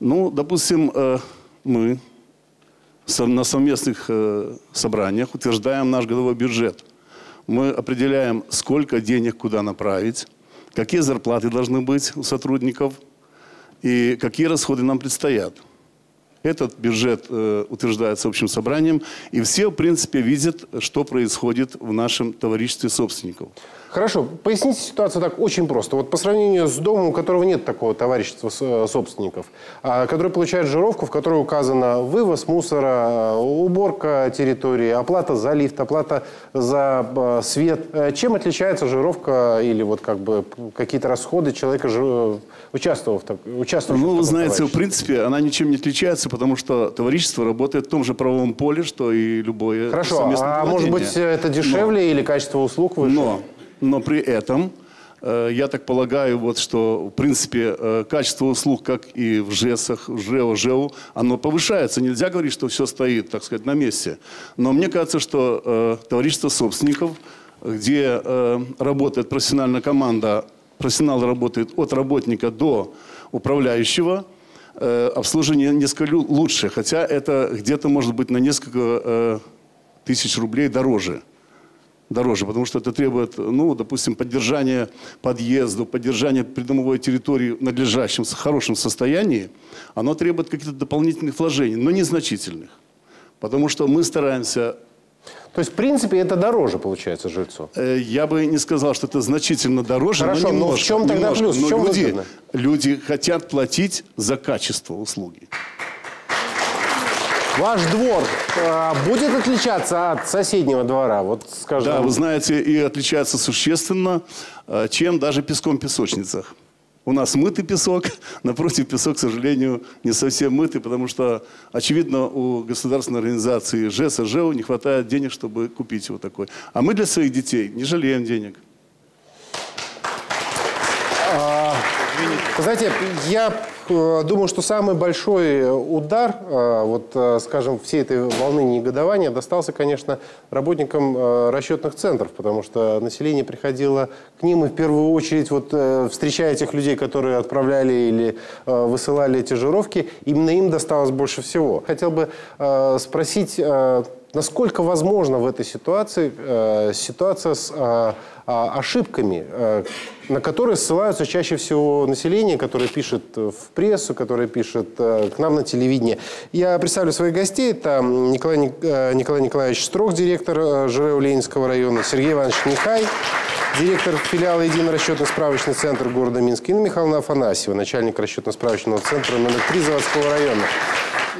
Ну, допустим, э, мы на совместных э, собраниях утверждаем наш годовой бюджет. Мы определяем, сколько денег куда направить, какие зарплаты должны быть у сотрудников и какие расходы нам предстоят. Этот бюджет э, утверждается общим собранием, и все, в принципе, видят, что происходит в нашем товариществе собственников. Хорошо, поясните ситуацию так очень просто. Вот по сравнению с домом, у которого нет такого товарищества э, собственников, а, который получает жировку, в которой указано вывоз мусора, э, уборка территории, оплата за лифт, оплата за э, свет. Чем отличается жировка или вот как бы какие-то расходы человека, жи- участвовав в так- участвующего Ну, в знаете, в принципе, она ничем не отличается, потому что товарищество работает в том же правовом поле, что и любое Хорошо, а может быть это дешевле или качество услуг выше? Но, но при этом, э, я так полагаю, вот, что, в принципе, э, качество услуг, как и в ЖЭСах, в ЖЭО, ЖЭУ, оно повышается. Нельзя говорить, что все стоит, так сказать, на месте. Но мне кажется, что э, товарищество собственников, где э, работает профессиональная команда, профессионал работает от работника до управляющего, э, обслуживание несколько лучше, хотя это где-то может быть на несколько э, тысяч рублей дороже дороже, потому что это требует, ну, допустим, поддержания подъезда, поддержания придомовой территории в надлежащем, хорошем состоянии, оно требует каких-то дополнительных вложений, но незначительных. Потому что мы стараемся... То есть, в принципе, это дороже получается жильцу? Э, Я бы не сказал, что это значительно дороже, Хорошо, но но в немножко. чем тогда немножко. плюс? В чем люди, выгодно? люди хотят платить за качество услуги. Ваш двор э, будет отличаться от соседнего двора? Вот, скажем... Да, вы знаете, и отличается существенно, э, чем даже песком в песочницах. У нас мытый песок, (laughs) напротив песок, к сожалению, не совсем мытый, потому что, очевидно, у государственной организации ЖЭС ЖЭУ не хватает денег, чтобы купить его такой. А мы для своих детей не жалеем денег. А, Знаете, я думаю, что самый большой удар, э, вот, э, скажем, всей этой волны негодования достался, конечно, работникам э, расчетных центров, потому что население приходило к ним, и в первую очередь, вот, э, встречая этих людей, которые отправляли или э, высылали эти жировки, именно им досталось больше всего. Хотел бы э, спросить, э, насколько возможно в этой ситуации э, ситуация с э, а, ошибками, э, на которые ссылаются чаще всего население, которое пишет в прессу, которое пишет э, к нам на телевидении. Я представлю своих гостей. Это Николай, Ник- э, Николай Николаевич Строх, директор э, ЖРЭО Ленинского района, Сергей Иванович Нехай, директор филиала «Единый расчетно-справочный центр города Минска, Инна Михайловна Афанасьева, начальник расчетно-справочного центра номер 3 заводского района.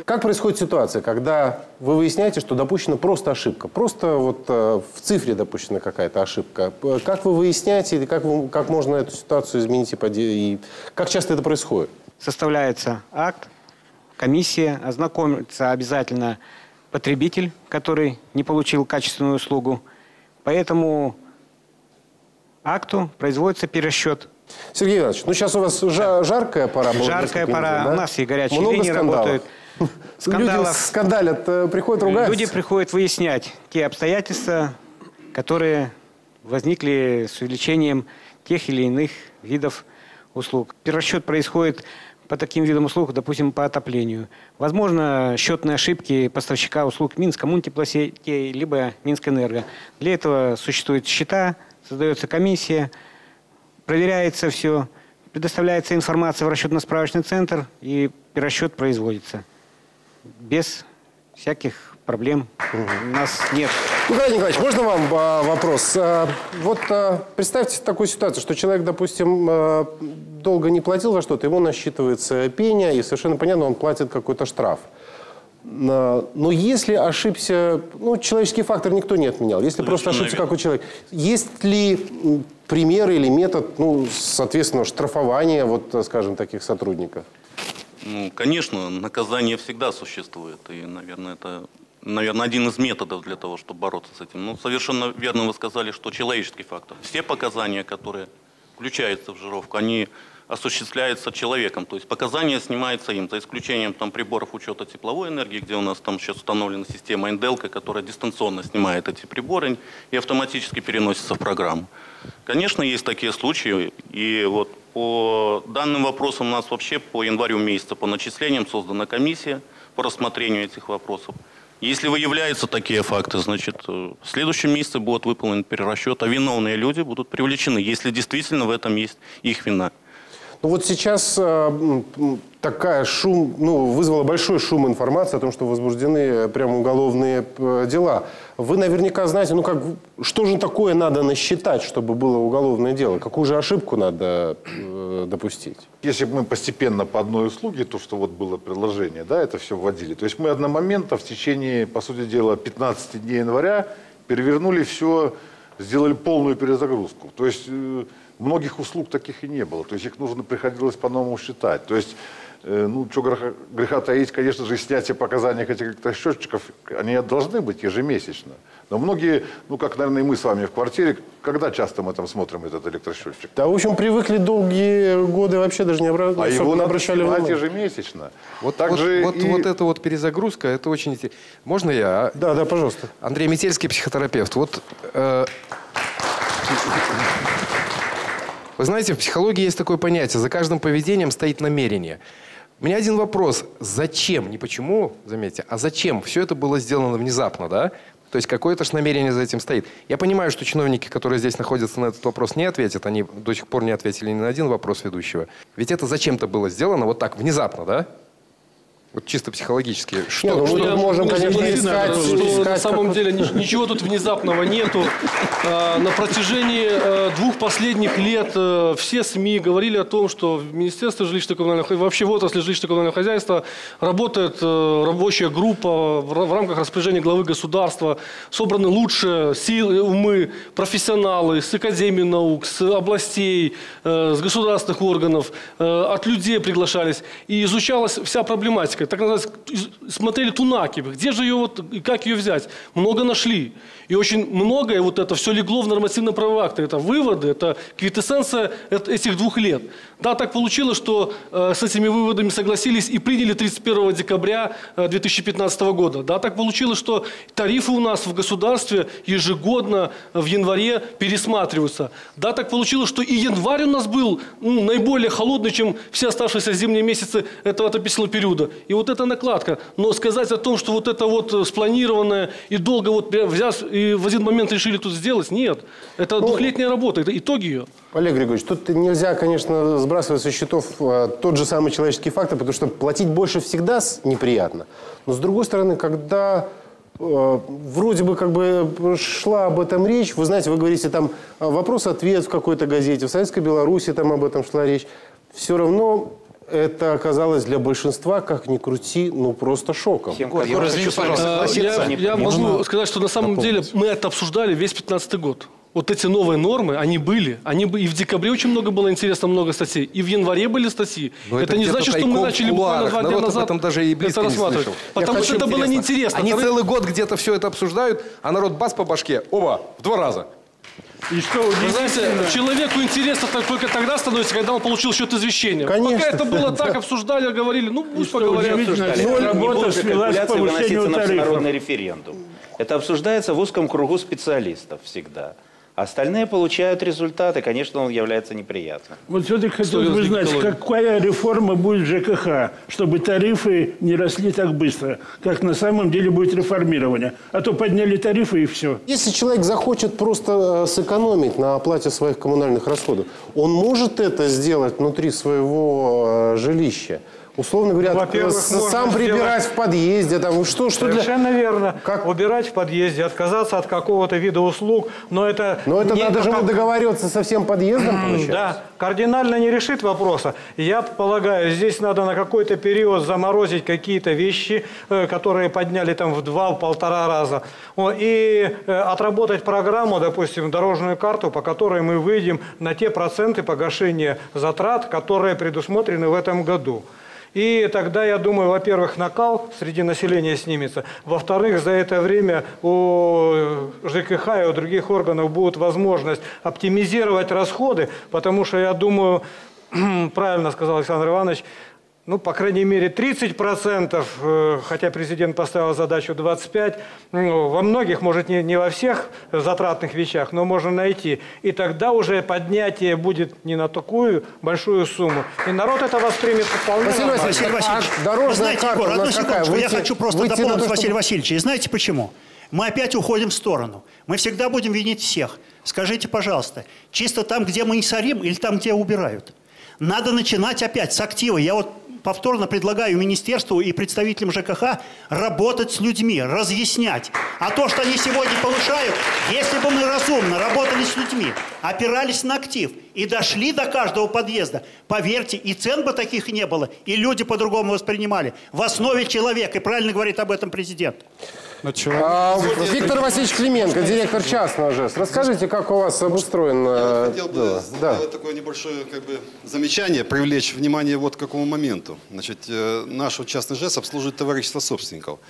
Как происходит ситуация, когда вы выясняете, что допущена просто ошибка? Просто вот э, в цифре допущена какая-то ошибка. Как вы выясняете, как, вы- как можно эту ситуацию изменить и, поде- и как часто это происходит? составляется акт, комиссия, ознакомится обязательно потребитель, который не получил качественную услугу. По этому акту производится перерасчет. Сергей Иванович, ну сейчас у вас жа- жаркая пора была. Жаркая пора. да? У нас и горячие Много линии скандалов. работают. Люди Скандалов. скандалят, э, приходят ругаются. Люди приходят выяснять те обстоятельства, которые возникли с увеличением тех или иных видов услуг. Перерасчет происходит по таким видам услуг, допустим, по отоплению. Возможно, счетные ошибки поставщика услуг Минскоммунтеплосетей, либо Минскэнерго. Для этого существуют счета, создается комиссия, проверяется все, предоставляется информация в расчетно-справочный центр, и перерасчет производится. Без всяких проблем. У нас нет. Николай Николаевич, можно вам а, вопрос? А, вот а, представьте такую ситуацию, что человек, допустим, а, долго не платил за что-то, ему насчитывается пеня, и совершенно понятно, он платит какой-то штраф. А, Но если ошибся, ну, человеческий фактор никто не отменял. Если просто ошибся какой человек, есть ли пример или метод, ну, соответственно, штрафования, вот, скажем, таких сотрудников? Ну, конечно, наказание всегда существует. И, наверное, это наверное, один из методов для того, чтобы бороться с этим. Ну, совершенно верно вы сказали, что человеческий фактор. Все показания, которые включаются в жировку, они осуществляются человеком. То есть показания снимаются им, за исключением там, приборов учета тепловой энергии, где у нас там сейчас установлена система Инделка, которая дистанционно снимает эти приборы и автоматически переносится в программу. Конечно, есть такие случаи. И вот по данным вопросам у нас вообще по январю месяца по начислениям создана комиссия по рассмотрению этих вопросов. Если выявляются такие факты, значит, э, в следующем месяце будет выполнен перерасчет, а виновные люди будут привлечены, если действительно в этом есть их вина. Ну вот сейчас э, такая шум, ну, вызвала большой шум информации о том, что возбуждены прямо уголовные э, дела. Вы наверняка знаете, ну как, что же такое надо насчитать, чтобы было уголовное дело? Какую же ошибку надо э, допустить? Если бы мы постепенно по одной услуге, то, что вот было предложение, да, это все вводили. То есть мы одномоментно в течение, по сути дела, 15 дней января перевернули все, сделали полную перезагрузку. То есть э, многих услуг таких и не было. То есть их нужно приходилось по-новому считать. То есть, э, ну, что греха, греха таить, конечно же, снятие показаний этих электросчетчиков, они должны быть ежемесячно. Но многие, ну, как, наверное, и мы с вами в квартире, когда часто мы там смотрим этот электросчетчик? Да, в общем, привыкли долгие годы вообще даже не, обра... А его не обращали внимания. ежемесячно. Вот, Так вот, же вот, и- вот эта вот перезагрузка, это очень интересно. Можно я? Да, да, пожалуйста. Андрей Метельский, психотерапевт. Вот э, вы знаете, в психологии есть такое понятие. За каждым поведением стоит намерение. У меня один вопрос. Зачем? Не почему, заметьте, а зачем? Все это было сделано внезапно, да? То есть какое-то ж намерение за этим стоит. Я понимаю, что чиновники, которые здесь находятся, на этот вопрос не ответят. Они до сих пор не ответили ни на один вопрос ведущего. Ведь это зачем-то было сделано вот так, внезапно, да? Вот чисто психологически. Что, ну, мы что- можем, конечно, согласен, искать- что искать на самом как- деле ни- ничего тут внезапного нету. А, На протяжении э, двух последних лет э, все СМИ говорили о том, что в Министерстве жилищно-коммунального хозяйства, вообще в отрасли жилищно-коммунального хозяйства работает э, рабочая группа в ра- в рамках распоряжения главы государства. Собраны лучшие силы, умы, профессионалы с Академии наук, с областей, с государственных органов, от людей приглашались. И изучалась вся проблематика. Так называется, смотрели Тунаки, где же ее вот, как ее взять. Много нашли. И очень многое вот это все легло в нормативно-правовые акты. Это выводы, это квитэссенция эт- этих двух лет. Да, так получилось, что э, с этими выводами согласились и приняли 31 декабря э, 2015 года. Да, так получилось, что тарифы у нас в государстве ежегодно в январе пересматриваются. Да, так получилось, что и январь у нас был ну, наиболее холодный, чем все оставшиеся зимние месяцы этого отопительного периода. И вот эта накладка. Но сказать о том, что вот это вот э, спланированное и долго вот взяв и в один момент решили тут сделать, нет. Это двухлетняя работа, это итоги ее. Олег Григорьевич, тут нельзя, конечно, сбрасывать со счетов э, тот же самый человеческий фактор, потому что платить больше всегда неприятно. Но с другой стороны, когда э, вроде бы как бы шла об этом речь, вы знаете, вы говорите там э, вопрос-ответ в какой-то газете, в Советской Беларуси там об этом шла речь, все равно это оказалось для большинства, как ни крути, ну просто шоком. Э, Я, я могу сказать, что на самом деле мы это обсуждали весь 15 год. Вот эти новые нормы, они были. Они бы и в декабре очень много было интересно, много статей. И в январе были статьи. Но это, это не значит, что мы начали буквально два дня об назад этом даже и близко это не рассматривать. слышал. Потому что это было интересно. неинтересно. Они Вторые- целый год где-то все это обсуждают, а народ бас по башке, оба, в два раза. И что Вы знаете, человеку интересно только тогда становится, когда он получил счет извещения. Пока это было так, обсуждали, говорали, ну пусть поговорят. Не будет спекуляции выноситься на всенародный референдум. Это обсуждается в узком кругу специалистов всегда. Остальные получают результаты, конечно, он является неприятным. Вот все-таки хотелось бы знать, какая реформа будет в ЖКХ, чтобы тарифы не росли так быстро, как на самом деле будет реформирование. А то подняли тарифы и все. Если человек захочет просто э, сэкономить на оплате своих коммунальных расходов, он может это сделать внутри своего э, жилища. Условно говоря, можно сам прибирать сделать- в подъезде, там, что, что для... Совершенно верно. Убирать в подъезде, отказаться от какого-то вида услуг, но это... Но это не надо же как- договариваться со всем подъездом, получается? Да, кардинально не решит вопроса. Я полагаю, здесь надо на какой-то период заморозить какие-то вещи, э, которые подняли там в два, в полтора раза. И э, отработать программу, допустим, дорожную карту, по которой мы выйдем на те проценты погашения затрат, которые предусмотрены в этом году. И тогда, я думаю, во-первых, накал среди населения снимется. Во-вторых, за это время у ЖКХ и у других органов будет возможность оптимизировать расходы, потому что, я думаю, (clears throat) правильно сказал Александр Иванович, ну, по крайней мере, 30%, э, хотя президент поставил задачу 25%, ну, во многих, может, не, не во всех затратных вещах, но можно найти. И тогда уже поднятие будет не на такую большую сумму. И народ это воспримет вполне Василий. Васильевич, Василий Васильевич, а дорожная знаете, карта Егор, одну секундочку, я Выйти- хочу просто выйти на то, дополнить чтобы- Василия Васильевича. И знаете почему? Мы опять уходим в сторону. Мы всегда будем винить всех. Скажите, пожалуйста, чисто там, где мы сорим, или там, где убирают? Надо начинать опять с актива. Я вот повторно предлагаю министерству и представителям ЖКХ работать с людьми, разъяснять. А то, что они сегодня повышают, если бы мы разумно работали с людьми, опирались на актив и дошли до каждого подъезда, поверьте, и цен бы таких не было, и люди по-другому воспринимали. В основе человек, и правильно говорит об этом президент. А, Виктор Васильевич Клименко, директор частного ЖЭС. Расскажите, как у вас обустроено хотел бы дело? Да. сделать такое небольшое как бы, замечание, привлечь внимание вот к какому моменту. Значит, э, наш вот частный ЖЭС обслуживает товарищество собственников.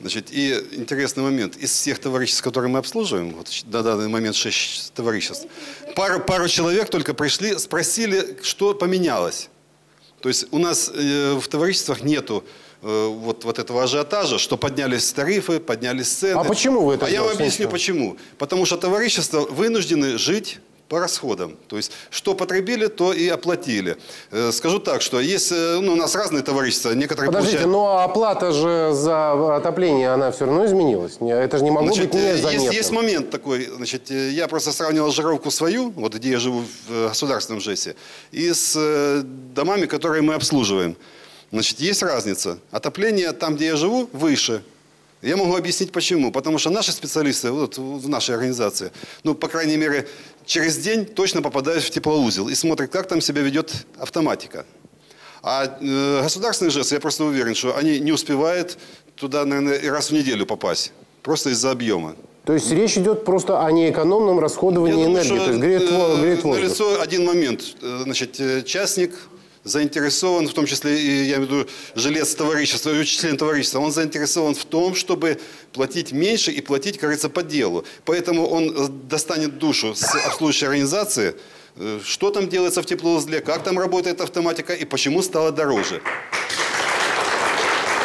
Значит, и интересный момент. Из всех товариществ, которые мы обслуживаем, вот на данный момент 6 товариществ, пару, пару человек только пришли, спросили, что поменялось. То есть у нас э, в товариществах нету вот, вот этого ажиотажа, что поднялись тарифы, поднялись цены. А почему вы это А я вам объясню почему. Потому что товарищества вынуждены жить по расходам. То есть, что потребили, то и оплатили. Э, Скажу так, что есть, э, ну, у нас разные товарищества, некоторые Подождите, получают... но оплата же за отопление, она все равно изменилась. Не- Это же не могло Значит, быть э, незаметным. есть, есть момент такой, значит, э, я просто сравнивал жировку свою, вот где я живу в э, государственном ЖЭСе, и с э, домами, которые мы обслуживаем. Значит, есть разница. Отопление там, где я живу, выше. Я могу объяснить почему. Потому что наши специалисты вот, в нашей организации, ну, по крайней мере, через день точно попадают в теплоузел и смотрят, как там себя ведет автоматика. А э, государственный ЖЭС, я просто уверен, что они не успевают туда, наверное, и раз в неделю попасть. Просто из-за объема. То есть речь идет просто о неэкономном расходовании энергии. То есть греет, во- греет воздух. налицо один момент. Э, Значит, э, частник заинтересован, в том числе, я имею в виду жилец товарищества, член товарищества, он заинтересован в том, чтобы платить меньше и платить, говорится, по делу. Поэтому он э, достанет душу с обслуживающей организации, э, что там делается в теплоузле, как там работает автоматика и почему стало дороже.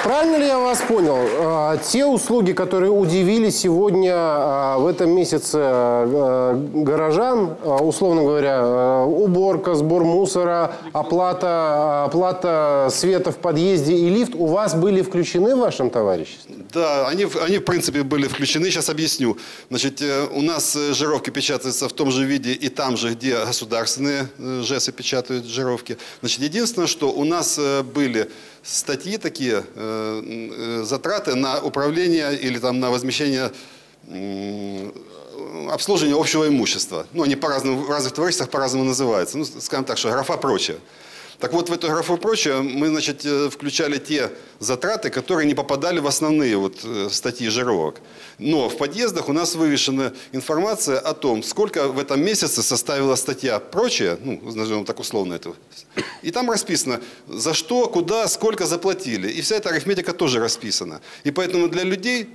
Правильно ли я вас понял? А, Те услуги, которые удивили сегодня а, в этом месяце а, горожан, условно говоря, уборка, сбор мусора, оплата, оплата света в подъезде и лифт, у вас были включены в вашем товариществе? Да, они, они в принципе были включены. Сейчас объясню. Значит, э, у нас э, жировки печатаются в том же виде и там же, где государственные э, ЖЭСы печатают жировки. Значит, единственное, что у нас были статьи такие, затраты на управление или там на возмещение м, обслуживание общего имущества. Ну, они по-разному, в разных товариществах по-разному называются. Ну, скажем так, что графа прочее. Так вот, в эту графу прочее мы, значит, э, включали те затраты, которые не попадали в основные вот э, статьи жировок. Но в подъездах у нас вывешена информация о том, сколько в этом месяце составила статья прочее, ну, назовем так условно это. И там расписано, за что, куда, сколько заплатили. И вся эта арифметика тоже расписана. И поэтому для людей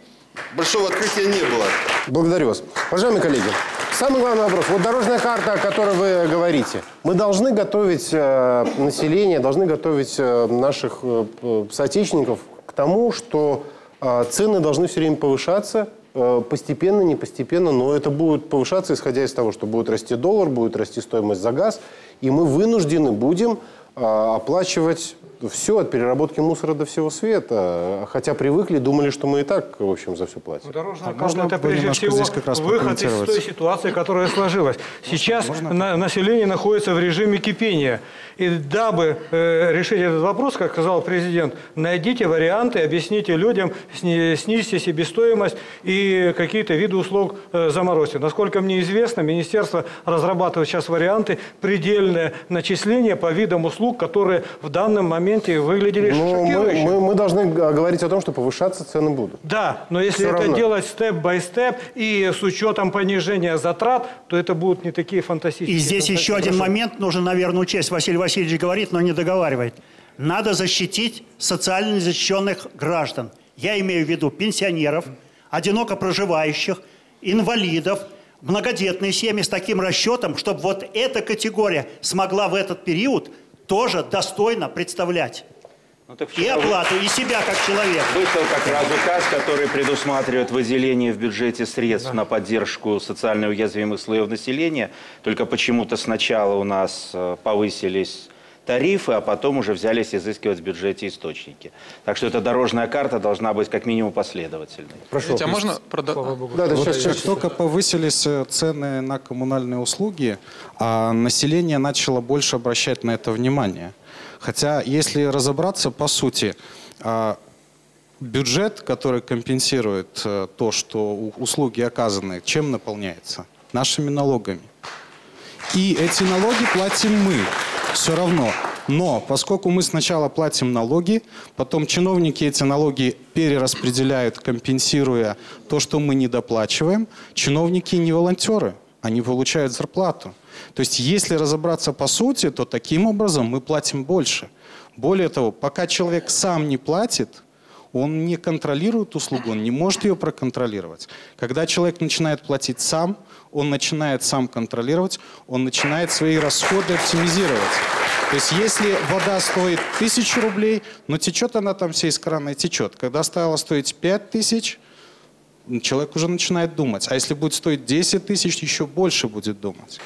большого открытия не было. Благодарю вас. Уважаемые коллеги, самый главный вопрос. Вот дорожная карта, о которой вы говорите. Мы должны готовить э, население, должны готовить э, наших э, соотечественников к тому, что э, цены должны все время повышаться, э, постепенно, не постепенно, но это будет повышаться, исходя из того, что будет расти доллар, будет расти стоимость за газ, и мы вынуждены будем а, оплачивать все от переработки мусора до всего света. Хотя привыкли, думали, что мы и так, в общем, за все платим. Ну, дорожная а карта – это прежде всего здесь как раз выход из той ситуации, которая сложилась. Сейчас на, население находится в режиме кипения. И дабы э, решить этот вопрос, как сказал президент, найдите варианты, объясните людям, сни, снизьте себестоимость и какие-то виды услуг э, заморозьте. Насколько мне известно, министерство разрабатывает сейчас варианты предельное начисление по видам услуг, которые в данном моменте выглядели но мы, мы, мы должны говорить о том, что повышаться цены будут. Да, но если Все это равно. делать степ-бай-степ и с учетом понижения затрат, то это будут не такие фантастические. И здесь еще один момент нужно, наверное, учесть. Василий Васильевич говорит, но не договаривает. Надо защитить социально защищенных граждан. Я имею в виду пенсионеров, одиноко проживающих, инвалидов, многодетные семьи с таким расчетом, чтобы вот эта категория смогла в этот период тоже достойно представлять. Ну, так и оплату, и себя как человека. Вышел как раз указ, который предусматривает выделение в бюджете средств да. на поддержку социально уязвимых слоев населения. Только почему-то сначала у нас э, повысились тарифы, а потом уже взялись изыскивать в бюджете источники. Так что эта дорожная карта должна быть как минимум последовательной. Прошу. а можно... Прода... Да, да, сейчас, сейчас. Как только повысились э, цены на коммунальные услуги, а население начало больше обращать на это внимание. Хотя, если разобраться по сути, а, бюджет, который компенсирует э, то, что услуги оказаны, чем наполняется? Нашими налогами. И эти налоги платим мы все равно. Но поскольку мы сначала платим налоги, потом чиновники эти налоги перераспределяют, компенсируя то, что мы не доплачиваем, чиновники не волонтеры, они получают зарплату. То есть если разобраться по сути, то таким образом мы платим больше. Более того, пока человек сам не платит, он не контролирует услугу, он не может ее проконтролировать. Когда человек начинает платить сам, он начинает сам контролировать, он начинает свои расходы оптимизировать. То есть если вода стоит тысячу рублей, но течет она там все из крана и течет. Когда стала стоить пять тысяч, человек уже начинает думать. А если будет стоить 10 тысяч, еще больше будет думать.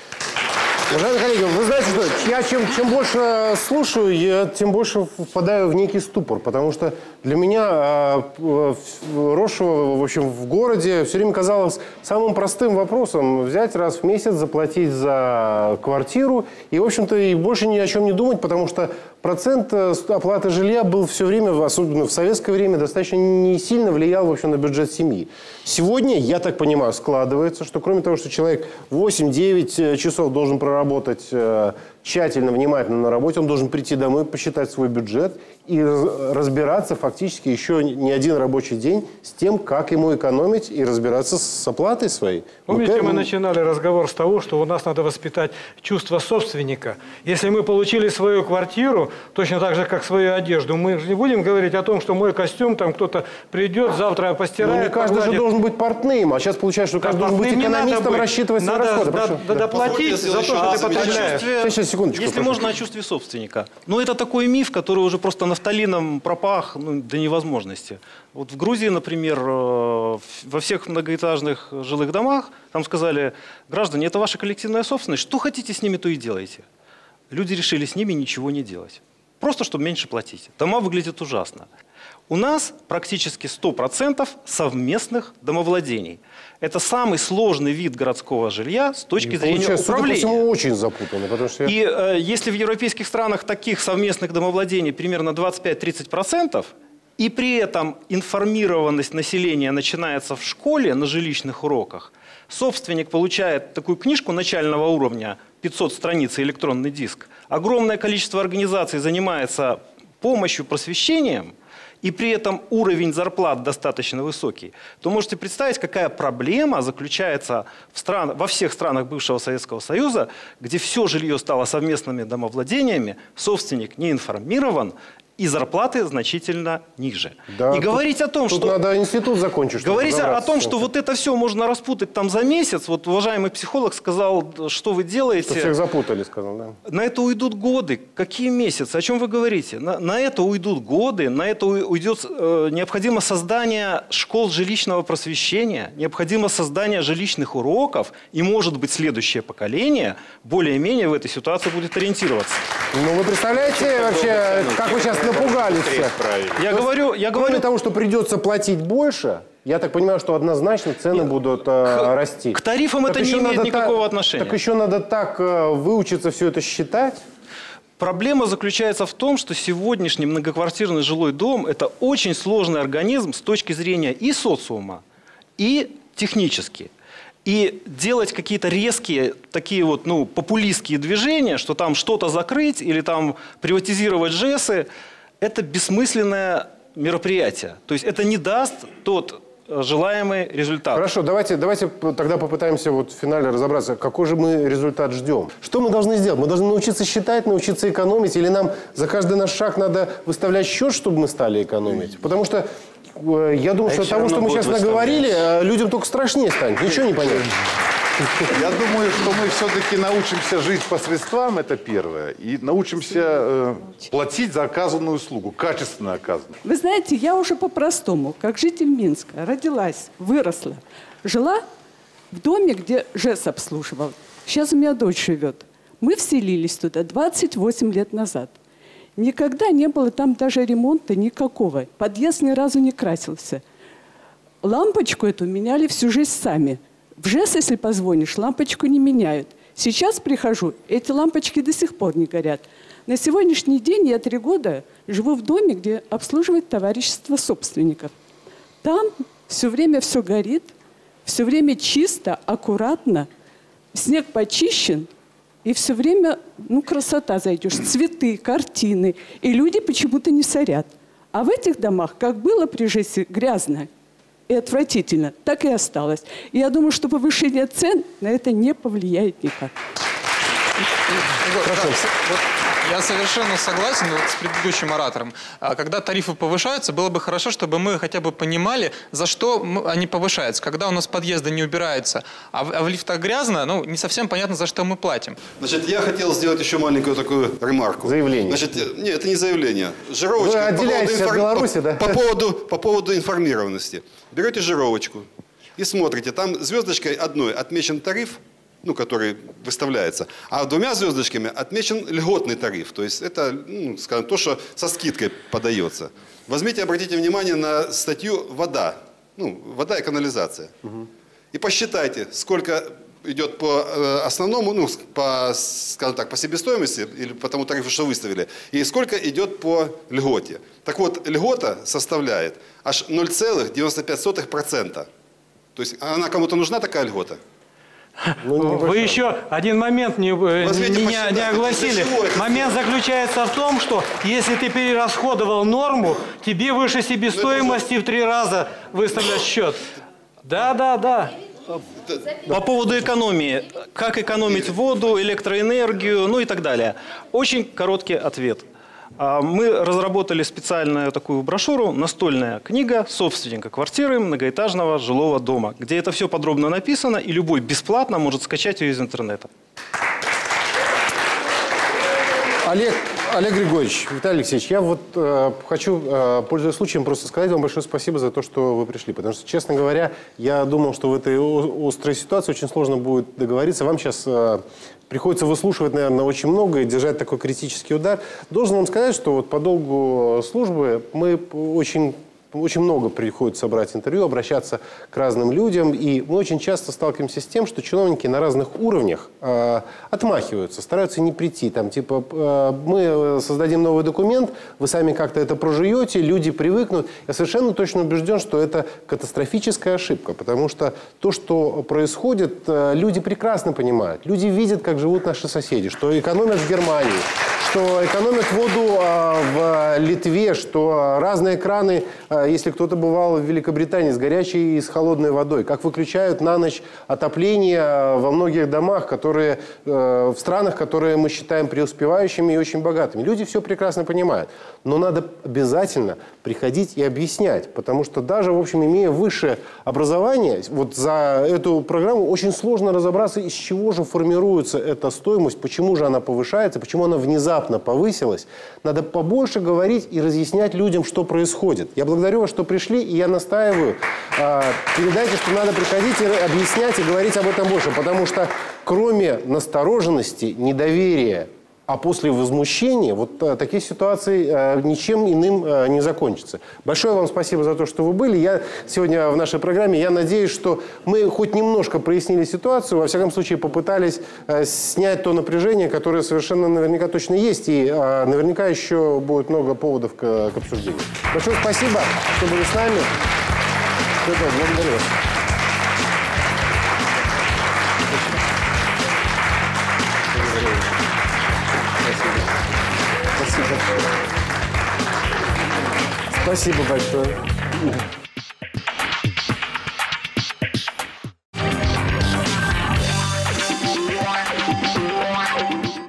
Уважаемые коллеги, вы знаете, что я чем, чем больше слушаю, я тем больше впадаю в некий ступор, потому что для меня, э, росшего в общем, в городе, все время казалось самым простым вопросом взять раз в месяц, заплатить за квартиру и, в общем-то, и больше ни о чем не думать, потому что процент э, оплаты жилья был все время, особенно в советское время, достаточно не сильно влиял, в общем, на бюджет семьи. Сегодня, я так понимаю, складывается, что кроме того, что человек 8-9 э, часов должен проработать э, тщательно, внимательно на работе, он должен прийти домой, посчитать свой бюджет и разбираться фактически еще не один рабочий день с тем, как ему экономить и разбираться с оплатой своей. Помните, вот мы начинали разговор с того, что у нас надо воспитать чувство собственника. Если мы получили свою квартиру, точно так же, как свою одежду, мы же не будем говорить о том, что мой костюм, там кто-то придет, завтра постирает. Ну, не каждый же должен быть портным, а сейчас получается, что каждый да, должен быть экономистом, рассчитывать свои расходы. Надо да. доплатить за то, что ты потребляешь. Сейчас, сейчас, секундочку. Если прошу. можно, о чувстве собственника. Ну, это такой миф, который уже просто нафталином пропах ну, до невозможности. Вот в Грузии, например, э, во всех многоэтажных жилых домах, там сказали, граждане, это ваша коллективная собственность, что хотите с ними, то и делайте. Люди решили с ними ничего не делать. Просто, чтобы меньше платить. Дома выглядят ужасно. У нас практически 100% совместных домовладений. Это самый сложный вид городского жилья с точки зрения управления. По очень запутанно. Потому что И э, если в европейских странах таких совместных домовладений примерно 25-30%, и при этом информированность населения начинается в школе на жилищных уроках, собственник получает такую книжку начального уровня, 500 страниц электронный диск, огромное количество организаций занимается помощью, просвещением – и при этом уровень зарплат достаточно высокий, то можете представить, какая проблема заключается в стран, во всех странах бывшего Советского Союза, где все жилье стало совместными домовладениями, собственник не информирован, и зарплаты значительно ниже. Да, и тут- говорить о том, тут что... надо институт закончить, Говорить о том, что вот это все можно распутать там за месяц, вот уважаемый психолог сказал, что вы делаете... Что всех запутали, сказал, да. На это уйдут годы. Какие месяцы? О чем вы говорите? На, на это уйдут годы, на это уйдет э, необходимо создание школ жилищного просвещения, необходимо создание жилищных уроков, и, может быть, следующее поколение более-менее в этой ситуации будет ориентироваться. Ну, вы представляете вообще, как вы сейчас напугали всех? Я То есть, говорю, я Кроме говорю, того, что придется платить больше, я так понимаю, что однозначно цены будут э, расти. к тарифам это не имеет никакого та- отношения. Так еще надо так э, выучиться все это считать. Проблема заключается в том, что сегодняшний многоквартирный жилой дом – это очень сложный организм с точки зрения и социума, и технически. И делать какие-то резкие, такие вот, ну, популистские движения, что там что-то закрыть или там приватизировать ЖЭСы, это бессмысленное мероприятие. То есть это не даст тот э, желаемый результат. Хорошо, давайте, давайте тогда попытаемся вот в финале разобраться, какой же мы результат ждем. Что мы должны сделать? Мы должны научиться считать, научиться экономить, или нам за каждый наш шаг надо выставлять счет, чтобы мы стали экономить? Потому что э, я думаю, А что того, что мы сейчас наговорили, э, людям только страшнее станет. Ничего не (laughs) понятно. Я думаю, что мы все-таки научимся жить по средствам, это первое, и научимся э, платить за оказанную услугу, качественно оказанную. Вы знаете, я уже по-простому, как житель Минска, родилась, выросла, жила в доме, где ЖЭС обслуживал. Сейчас у меня дочь живет. Мы вселились туда 28 лет назад. Никогда не было там даже ремонта никакого. Подъезд ни разу не красился. Лампочку эту меняли всю жизнь сами. В ЖЭС, если позвонишь, лампочку не меняют. Сейчас прихожу, эти лампочки до сих пор не горят. На сегодняшний день я три года живу в доме, где обслуживает товарищество собственников. Там все время все горит, все время чисто, аккуратно, снег почищен, и все время, ну, красота зайдешь, цветы, картины, и люди почему-то не сорят. А в этих домах, как было при ЖЭСе, грязно и отвратительно, так и осталось. И я думаю, что повышение цен на это не повлияет никак. Вот я совершенно согласен вот с предыдущим оратором. А Когда тарифы повышаются, было бы хорошо, чтобы мы хотя бы понимали, за что они повышаются. Когда у нас подъезды не убираются, а в, а в лифтах грязно, ну, не совсем понятно, за что мы платим. Значит, я хотел сделать еще маленькую такую ремарку. Заявление. Значит, э, нет, это не заявление. Жировочка Вы отделяетесь от Беларуси, по, да? по поводу, по поводу информированности. Берете жировочку и смотрите, там звездочкой одной отмечен тариф, ну, который выставляется, а двумя звездочками отмечен льготный тариф. То есть это, ну, скажем, то, что со скидкой подается. Возьмите, обратите внимание на статью «Вода». Ну, вода и канализация. И посчитайте, сколько идет по э, основному, ну, по, скажем так, по себестоимости или по тому тарифу, что выставили, и сколько идет по льготе. Так вот, льгота составляет аж 0,95%. То есть она кому-то нужна такая льгота? Вы еще один момент не, э, Возьмите не- не- не огласили. Момент заключается в том, что если ты перерасходовал норму, тебе выше себестоимости в три раза выставлят счет. Да, да, да. По поводу экономии. Как экономить воду, электроэнергию, ну и так далее. Очень короткий ответ. А, Мы разработали специальную такую брошюру «Настольная книга собственника квартиры многоэтажного жилого дома», где это все подробно написано, и любой бесплатно может скачать ее из интернета. Олег, Олег Григорьевич, Виталий Алексеевич, я вот э, хочу, э, пользуясь случаем, просто сказать вам большое спасибо за то, что вы пришли. Потому что, честно говоря, я думал, что в этой острой ситуации очень сложно будет договориться. Вам сейчас э, приходится выслушивать, наверное, очень много и держать такой критический удар. Должен вам сказать, что вот по долгу службы мы очень очень много приходится брать интервью, обращаться к разным людям. И мы очень часто сталкиваемся с тем, что чиновники на разных уровнях э, отмахиваются, стараются не прийти. Там, типа, э, мы создадим новый документ, вы сами как-то это проживете, люди привыкнут. Я совершенно точно убежден, что это катастрофическая ошибка, потому что то, что происходит, э, люди прекрасно понимают. Люди видят, как живут наши соседи, что экономят в Германии, что экономят воду а, в Литве, что разные краны а, если кто-то бывал в Великобритании, с горячей и с холодной водой. Как выключают на ночь отопление во многих домах, которые э, в странах, которые мы считаем преуспевающими и очень богатыми. Люди все прекрасно понимают. Но надо обязательно приходить и объяснять, потому что даже, в общем, имея высшее образование, вот за эту программу очень сложно разобраться, из чего же формируется эта стоимость, почему же она повышается, почему она внезапно повысилась. Надо побольше говорить и разъяснять людям, что происходит. Я благодарю вас, что пришли, и я настаиваю. Э, передайте, что надо приходить и объяснять и говорить об этом больше, потому что кроме настороженности, недоверия а после возмущения вот а, такие ситуации а, ничем иным а, не закончатся. Большое вам спасибо за то, что вы были. Я сегодня в нашей программе, я надеюсь, что мы хоть немножко прояснили ситуацию, во всяком случае попытались снять то напряжение, которое совершенно наверняка точно есть, и наверняка еще будет много поводов к обсуждению. Большое спасибо, что были с нами. Благодарю вас. Спасибо большое.